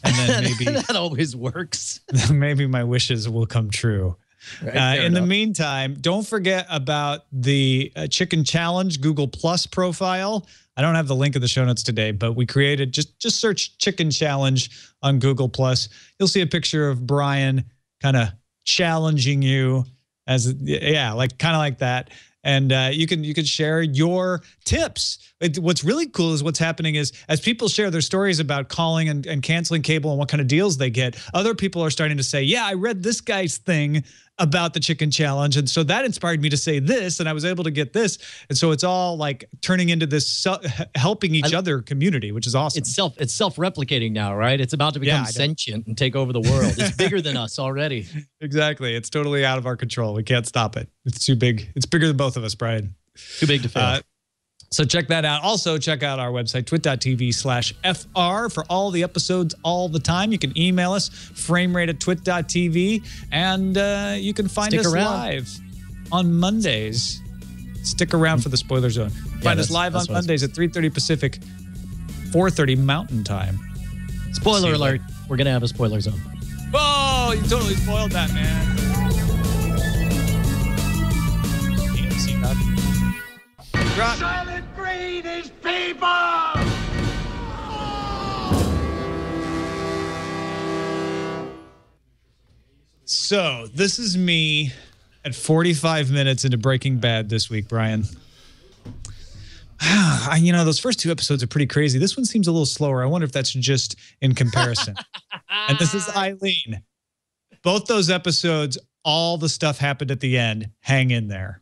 And then <laughs> maybe that always works. <laughs> maybe my wishes will come true. Right, Uh, in the meantime, don't forget about the uh, Chicken Challenge Google Plus profile. I don't have the link of the show notes today, but we created just just search Chicken Challenge on Google Plus. You'll see a picture of Brian kind of challenging you as yeah, like kind of like that. And uh, you can you can share your tips. It, what's really cool is what's happening is as people share their stories about calling and, and canceling cable and what kind of deals they get, other people are starting to say, "Yeah, I read this guy's thing about the chicken challenge, and so that inspired me to say this, and I was able to get this." And so it's all like turning into this helping each other community, which is awesome. It's self it's self-replicating now, right? It's about to become I know. sentient and take over the world. It's bigger than us already. <laughs> exactly. It's totally out of our control. We can't stop it. It's too big. It's bigger than both of us, Brian. Too big to fail. Uh, so check that out. Also, check out our website, twit.tv slash FR for all the episodes all the time. You can email us, framerate at twit.tv, and uh, you can find Stick us around. live on Mondays. Stick around for the spoiler zone. Find us live on that's what I was- Mondays at 3.30 Pacific, 4.30 Mountain Time. Spoiler alert. We're gonna have a spoiler zone. Whoa, you totally spoiled that, man. You didn't see that. Drop. We these people! So this is me at 45 minutes into Breaking Bad this week, Brian. <sighs> I, you know, those first two episodes are pretty crazy. This one seems a little slower. I wonder if that's just in comparison. <laughs> and this is Eileen. Both those episodes, all the stuff happened at the end. Hang in there.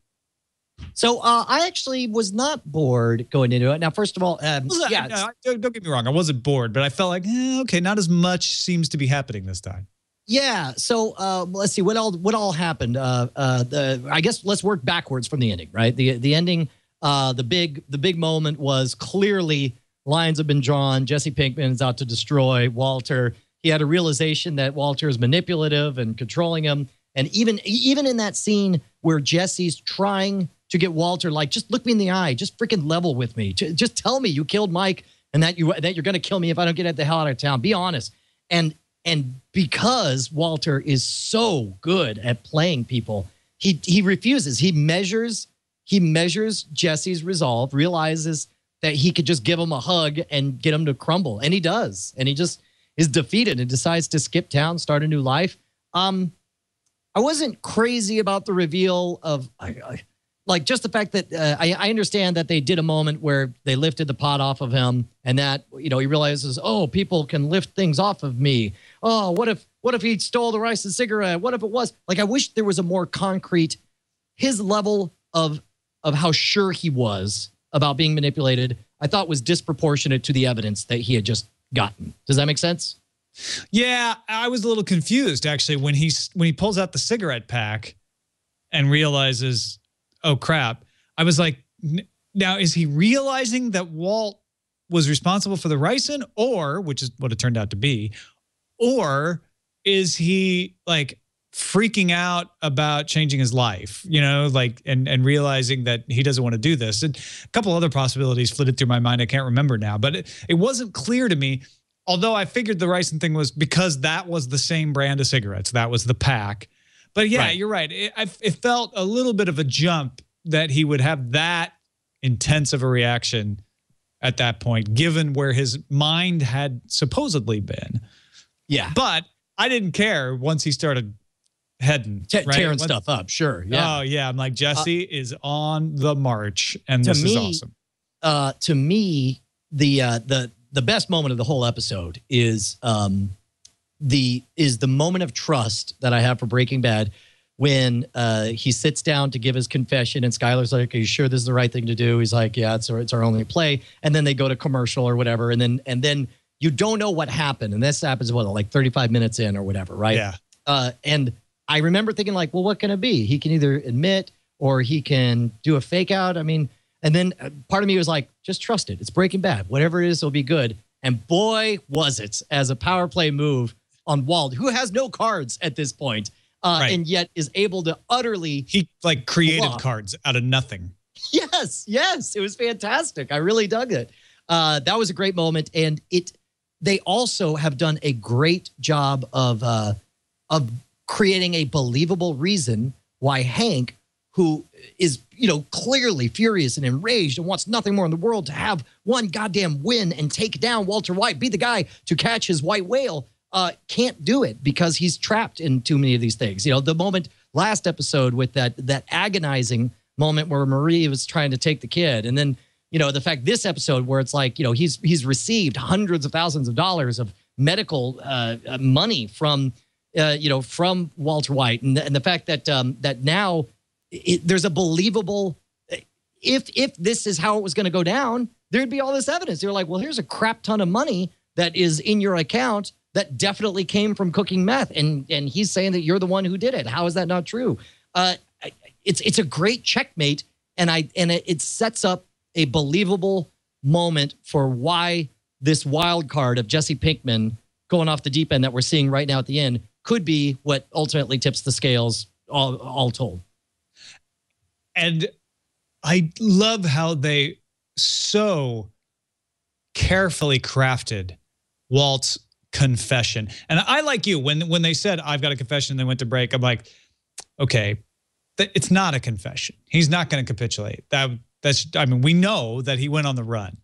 So uh, I actually was not bored going into it. Now, first of all, um, yeah, no, don't, don't get me wrong. I wasn't bored, but I felt like, eh, okay, not as much seems to be happening this time. Yeah. So uh, let's see what all what all happened. Uh, uh, the I guess let's work backwards from the ending. Right. The the ending. Uh, the big the big moment was clearly lines have been drawn. Jesse Pinkman is out to destroy Walter. He had a realization that Walter is manipulative and controlling him. And even even in that scene where Jesse's trying to get Walter, like, just look me in the eye, just freaking level with me, just tell me you killed Mike and that you that you're going to kill me if I don't get the hell out of town. Be honest. And and because Walter is so good at playing people, he he refuses. He measures he measures Jesse's resolve, realizes that he could just give him a hug and get him to crumble, and he does. And he just is defeated and decides to skip town, start a new life. Um, I wasn't crazy about the reveal of I, I, like just the fact that uh, I, I understand that they did a moment where they lifted the pot off of him, and that you know he realizes, oh, people can lift things off of me. Oh, what if what if he stole the ricin cigarette? What if it was like I wish there was a more concrete his level of of how sure he was about being manipulated. I thought was disproportionate to the evidence that he had just gotten. Does that make sense? Yeah, I was a little confused actually when he when he pulls out the cigarette pack and realizes, oh crap. I was like, now is he realizing that Walt was responsible for the ricin, or which is what it turned out to be, or is he like freaking out about changing his life, you know, like and and realizing that he doesn't want to do this. And a couple other possibilities flitted through my mind. I can't remember now, but it, it wasn't clear to me. Although I figured the ricin thing was because that was the same brand of cigarettes, that was the pack. But yeah, Right. you're right. It, I, it felt a little bit of a jump that he would have that intense of a reaction at that point, given where his mind had supposedly been. Yeah. But I didn't care once he started heading, Te- right? tearing Once- stuff up, sure. Yeah. Oh yeah, I'm like Jesse is on the march, and this is awesome. uh, to me, the uh, the the best moment of the whole episode is um, the is the moment of trust that I have for Breaking Bad when uh, he sits down to give his confession, and Skyler's like, "Are you sure this is the right thing to do?" He's like, "Yeah, it's our, it's our only play." And then they go to commercial or whatever, and then and then you don't know what happened, and this happens what like 35 minutes in or whatever, right? Yeah. Uh, and I remember thinking like, well, what can it be? He can either admit or he can do a fake out. I mean, and then uh, part of me was like, just trust it. It's Breaking Bad. Whatever it is, it'll be good. And boy, was it as a power play move on Walt, who has no cards at this point, uh, Right. and yet is able to utterly He like created Bluff. cards out of nothing. Yes, yes, it was fantastic. I really dug it. Uh, that was a great moment, and it. They also have done a great job of uh, of creating a believable reason why Hank, who is you know clearly furious and enraged and wants nothing more in the world to have one goddamn win and take down Walter White, be the guy to catch his white whale, uh, can't do it because he's trapped in too many of these things. You know, the moment last episode with that that agonizing moment where Marie was trying to take the kid, and then you know the fact this episode where it's like you know he's he's received hundreds of thousands of dollars of medical uh, uh, money from uh, you know from Walter White, and the, and the fact that um, that now it, there's a believable if if this is how it was going to go down, there'd be all this evidence. They're like, well, here's a crap ton of money that is in your account that definitely came from cooking meth, and and he's saying that you're the one who did it. How is that not true? Uh, it's it's a great checkmate, and I and it, sets up a believable moment for why this wild card of Jesse Pinkman going off the deep end that we're seeing right now at the end could be what ultimately tips the scales. All all told. And I love how they so carefully crafted Walt's confession. And I like you when when they said I've got a confession they went to break, I'm like, okay, it's not a confession. He's not going to capitulate. That That's I mean, we know that he went on the run.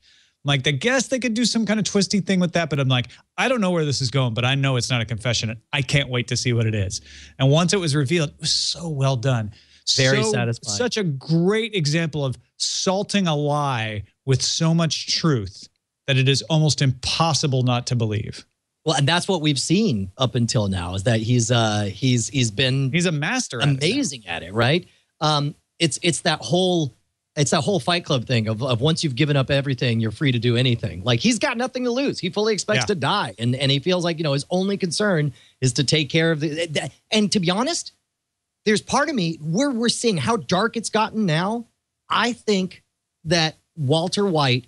Like, I guess they could do some kind of twisty thing with that, but I'm like, I don't know where this is going, but I know it's not a confession. I can't wait to see what it is. And once it was revealed, it was so well done. Very so, satisfying. Such a great example of salting a lie with so much truth that it is almost impossible not to believe. Well, and that's what we've seen up until now is that he's uh he's he's been He's a master at it. amazing at it, right? Um it's it's that whole it's that whole fight club thing of, of once you've given up everything, you're free to do anything. Like he's got nothing to lose. He fully expects Yeah. to die. And and he feels like, you know, his only concern is to take care of the and to be honest, there's part of me where we're seeing how dark it's gotten now. I think that Walter White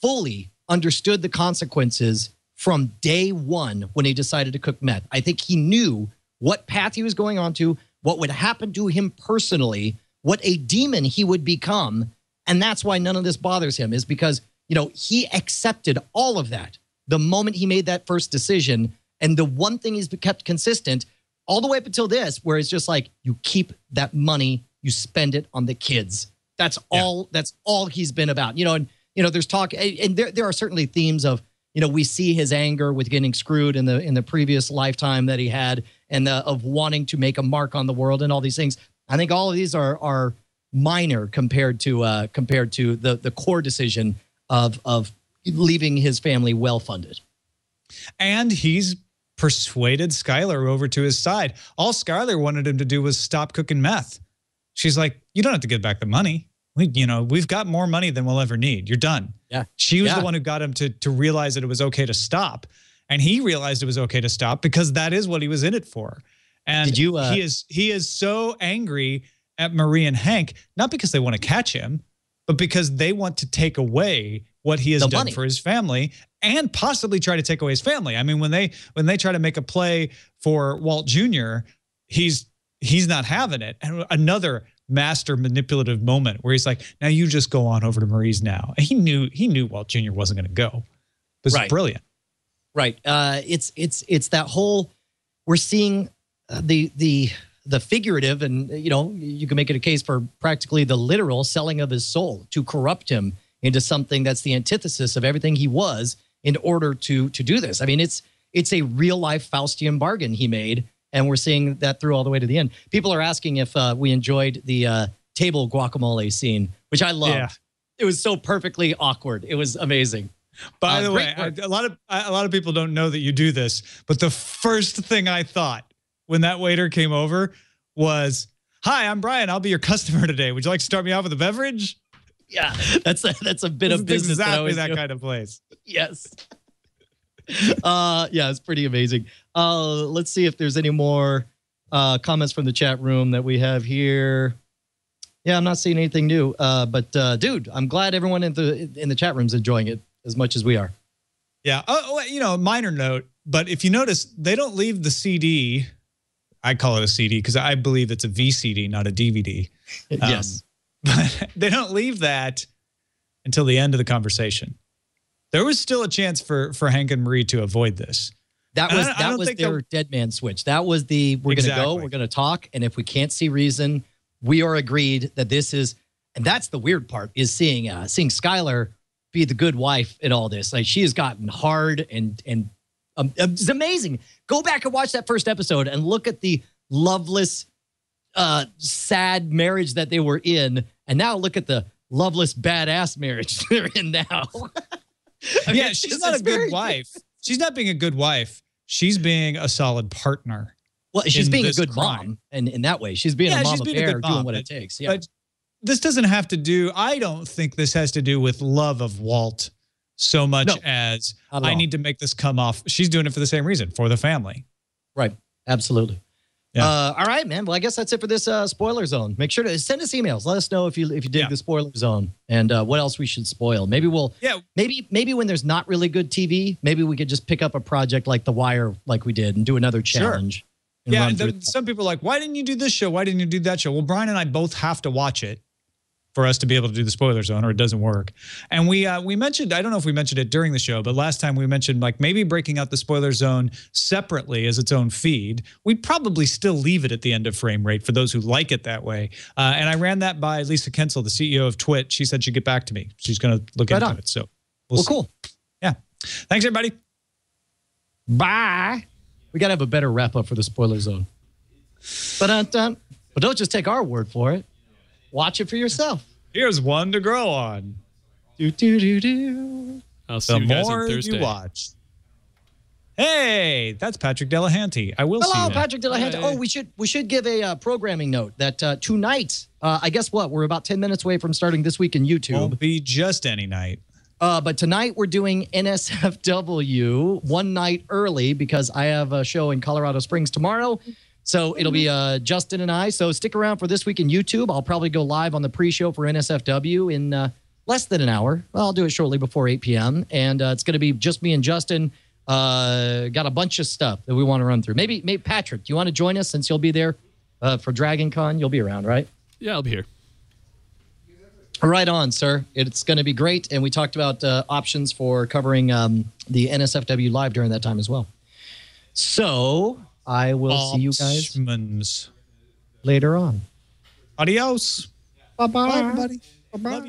fully understood the consequences from day one when he decided to cook meth. I think he knew what path he was going on to, what would happen to him personally, what a demon he would become. And that's why none of this bothers him, is because, you know, he accepted all of that the moment he made that first decision. And the one thing he's kept consistent all the way up until this, where it's just like, you keep that money, you spend it on the kids. That's all, that's all he's been about. You know, and, you know, there's talk, and there, there are certainly themes of, you know, we see his anger with getting screwed in the in the previous lifetime that he had, and the, of wanting to make a mark on the world and all these things. I think all of these are are minor compared to uh, compared to the the core decision of of leaving his family well funded. And he's persuaded Skyler over to his side. All Skyler wanted him to do was stop cooking meth. She's like, "You don't have to give back the money. You know, we've got more money than we'll ever need. You're done." Yeah. She was Yeah. the one who got him to to realize that it was okay to stop, and he realized it was okay to stop because that is what he was in it for. And you, uh, he is he is so angry at Marie and Hank not because they want to catch him, but because they want to take away what he has done money. for his family and possibly try to take away his family. I mean, when they when they try to make a play for Walt Jr., he's he's not having it. And another master manipulative moment where he's like, "Now you just go on over to Marie's now." And he knew he knew Walt Jr. wasn't going to go. It was Right. brilliant. Right. Uh, it's it's it's that whole. We're seeing uh, the the the figurative, and you know, you can make it a case for practically the literal selling of his soul to corrupt him into something that's the antithesis of everything he was in order to to do this. I mean, it's it's a real life Faustian bargain he made, and we're seeing that through all the way to the end. People are asking if uh, we enjoyed the uh, table guacamole scene, which I loved. Yeah. It was so perfectly awkward. It was amazing. By Uh, the way, I, a lot of a lot of people don't know that you do this, but the first thing I thought when that waiter came over was, "Hi, I'm Brian. I'll be your customer today. Would you like to start me off with a beverage?" Yeah, that's a, that's a bit This of business. that exactly always that kind of place. Yes. <laughs> uh, yeah, it's pretty amazing. Uh, let's see if there's any more uh, comments from the chat room that we have here. Yeah, I'm not seeing anything new. Uh, but uh, dude, I'm glad everyone in the in the chat room's enjoying it as much as we are. Yeah. Oh, oh, you know, minor note, but if you notice, they don't leave the CD. I call it a CD because I believe it's a VCD, not a DVD. <laughs> Um, yes. <laughs> But they don't leave that until the end of the conversation. There was still a chance for for Hank and Marie to avoid this. That was that was their dead man switch. That was the we're gonna go, we're gonna talk, and if we can't see reason, we are agreed that this is, and that's the weird part is seeing uh seeing Skyler be the good wife in all this. Like she has gotten hard and and um, it's amazing. Go back and watch that first episode and look at the loveless, uh, sad marriage that they were in, and now look at the loveless, badass marriage <laughs> they're in now. <laughs> I <laughs> mean, yeah, it's she's not a good wife. She's not being a good wife. She's being a solid partner. Well, she's being a good crime. mom, and in that way, she's being Yeah, a she's being a bear, good doing mom, what it takes. Yeah, But this doesn't have to do. I don't think this has to do with love of Walt so much No, as I all. need to make this come off. She's doing it for the same reason, for the family. right, absolutely. Yeah. Uh, all right, man. Well, I guess that's it for this uh, spoiler zone. Make sure to send us emails. Let us know if you if you dig Yeah. the spoiler zone and uh, what else we should spoil. Maybe we'll Yeah. maybe maybe when there's not really good TV, maybe we could just pick up a project like The Wire, like we did, and do another Sure. challenge. and Yeah, run and through then that. some people are like, why didn't you do this show? Why didn't you do that show? Well, Brian and I both have to watch it. For us to be able to do the spoiler zone, or it doesn't work. And we uh, we mentioned I don't know if we mentioned it during the show, but last time we mentioned like maybe breaking out the spoiler zone separately as its own feed. We'd probably still leave it at the end of frame rate for those who like it that way. Uh, and I ran that by Lisa Kentzell, the CEO of Twit. She said she'd get back to me. She's going to look Right into on. it. So Well, see. cool. Yeah. Thanks everybody. Bye. We got to have a better wrap up for the spoiler zone. But uh, but don't just take our word for it. Watch it for yourself. Here's one to grow on. Do do do do. I'll see The you guys more on Thursday. you watch. Hey, that's Patrick Delahanty. I will see you. there. Patrick Delahanty. Oh, we should we should give a uh, programming note that uh, tonight. Uh, I guess what we're about ten minutes away from starting this week in YouTube. Won't be just any night. Uh, but tonight we're doing NSFW one night early because I have a show in Colorado Springs tomorrow. So it'll be uh, Justin and I. So stick around for this week in YouTube. I'll probably go live on the pre-show for NSFW in uh, less than an hour. Well, I'll do it shortly before 8 p.m. And uh, it's going to be just me and Justin. Uh, got a bunch of stuff that we want to run through. Maybe, maybe Patrick, do you want to join us since you'll be there uh, for Dragon Con? You'll be around, right? Yeah, I'll be here. Right on, sir. It's going to be great. And we talked about uh, options for covering um, the NSFW live during that time as well. So I will see you guys Options. later on. Adios. Bye bye. Bye, everybody. Love you.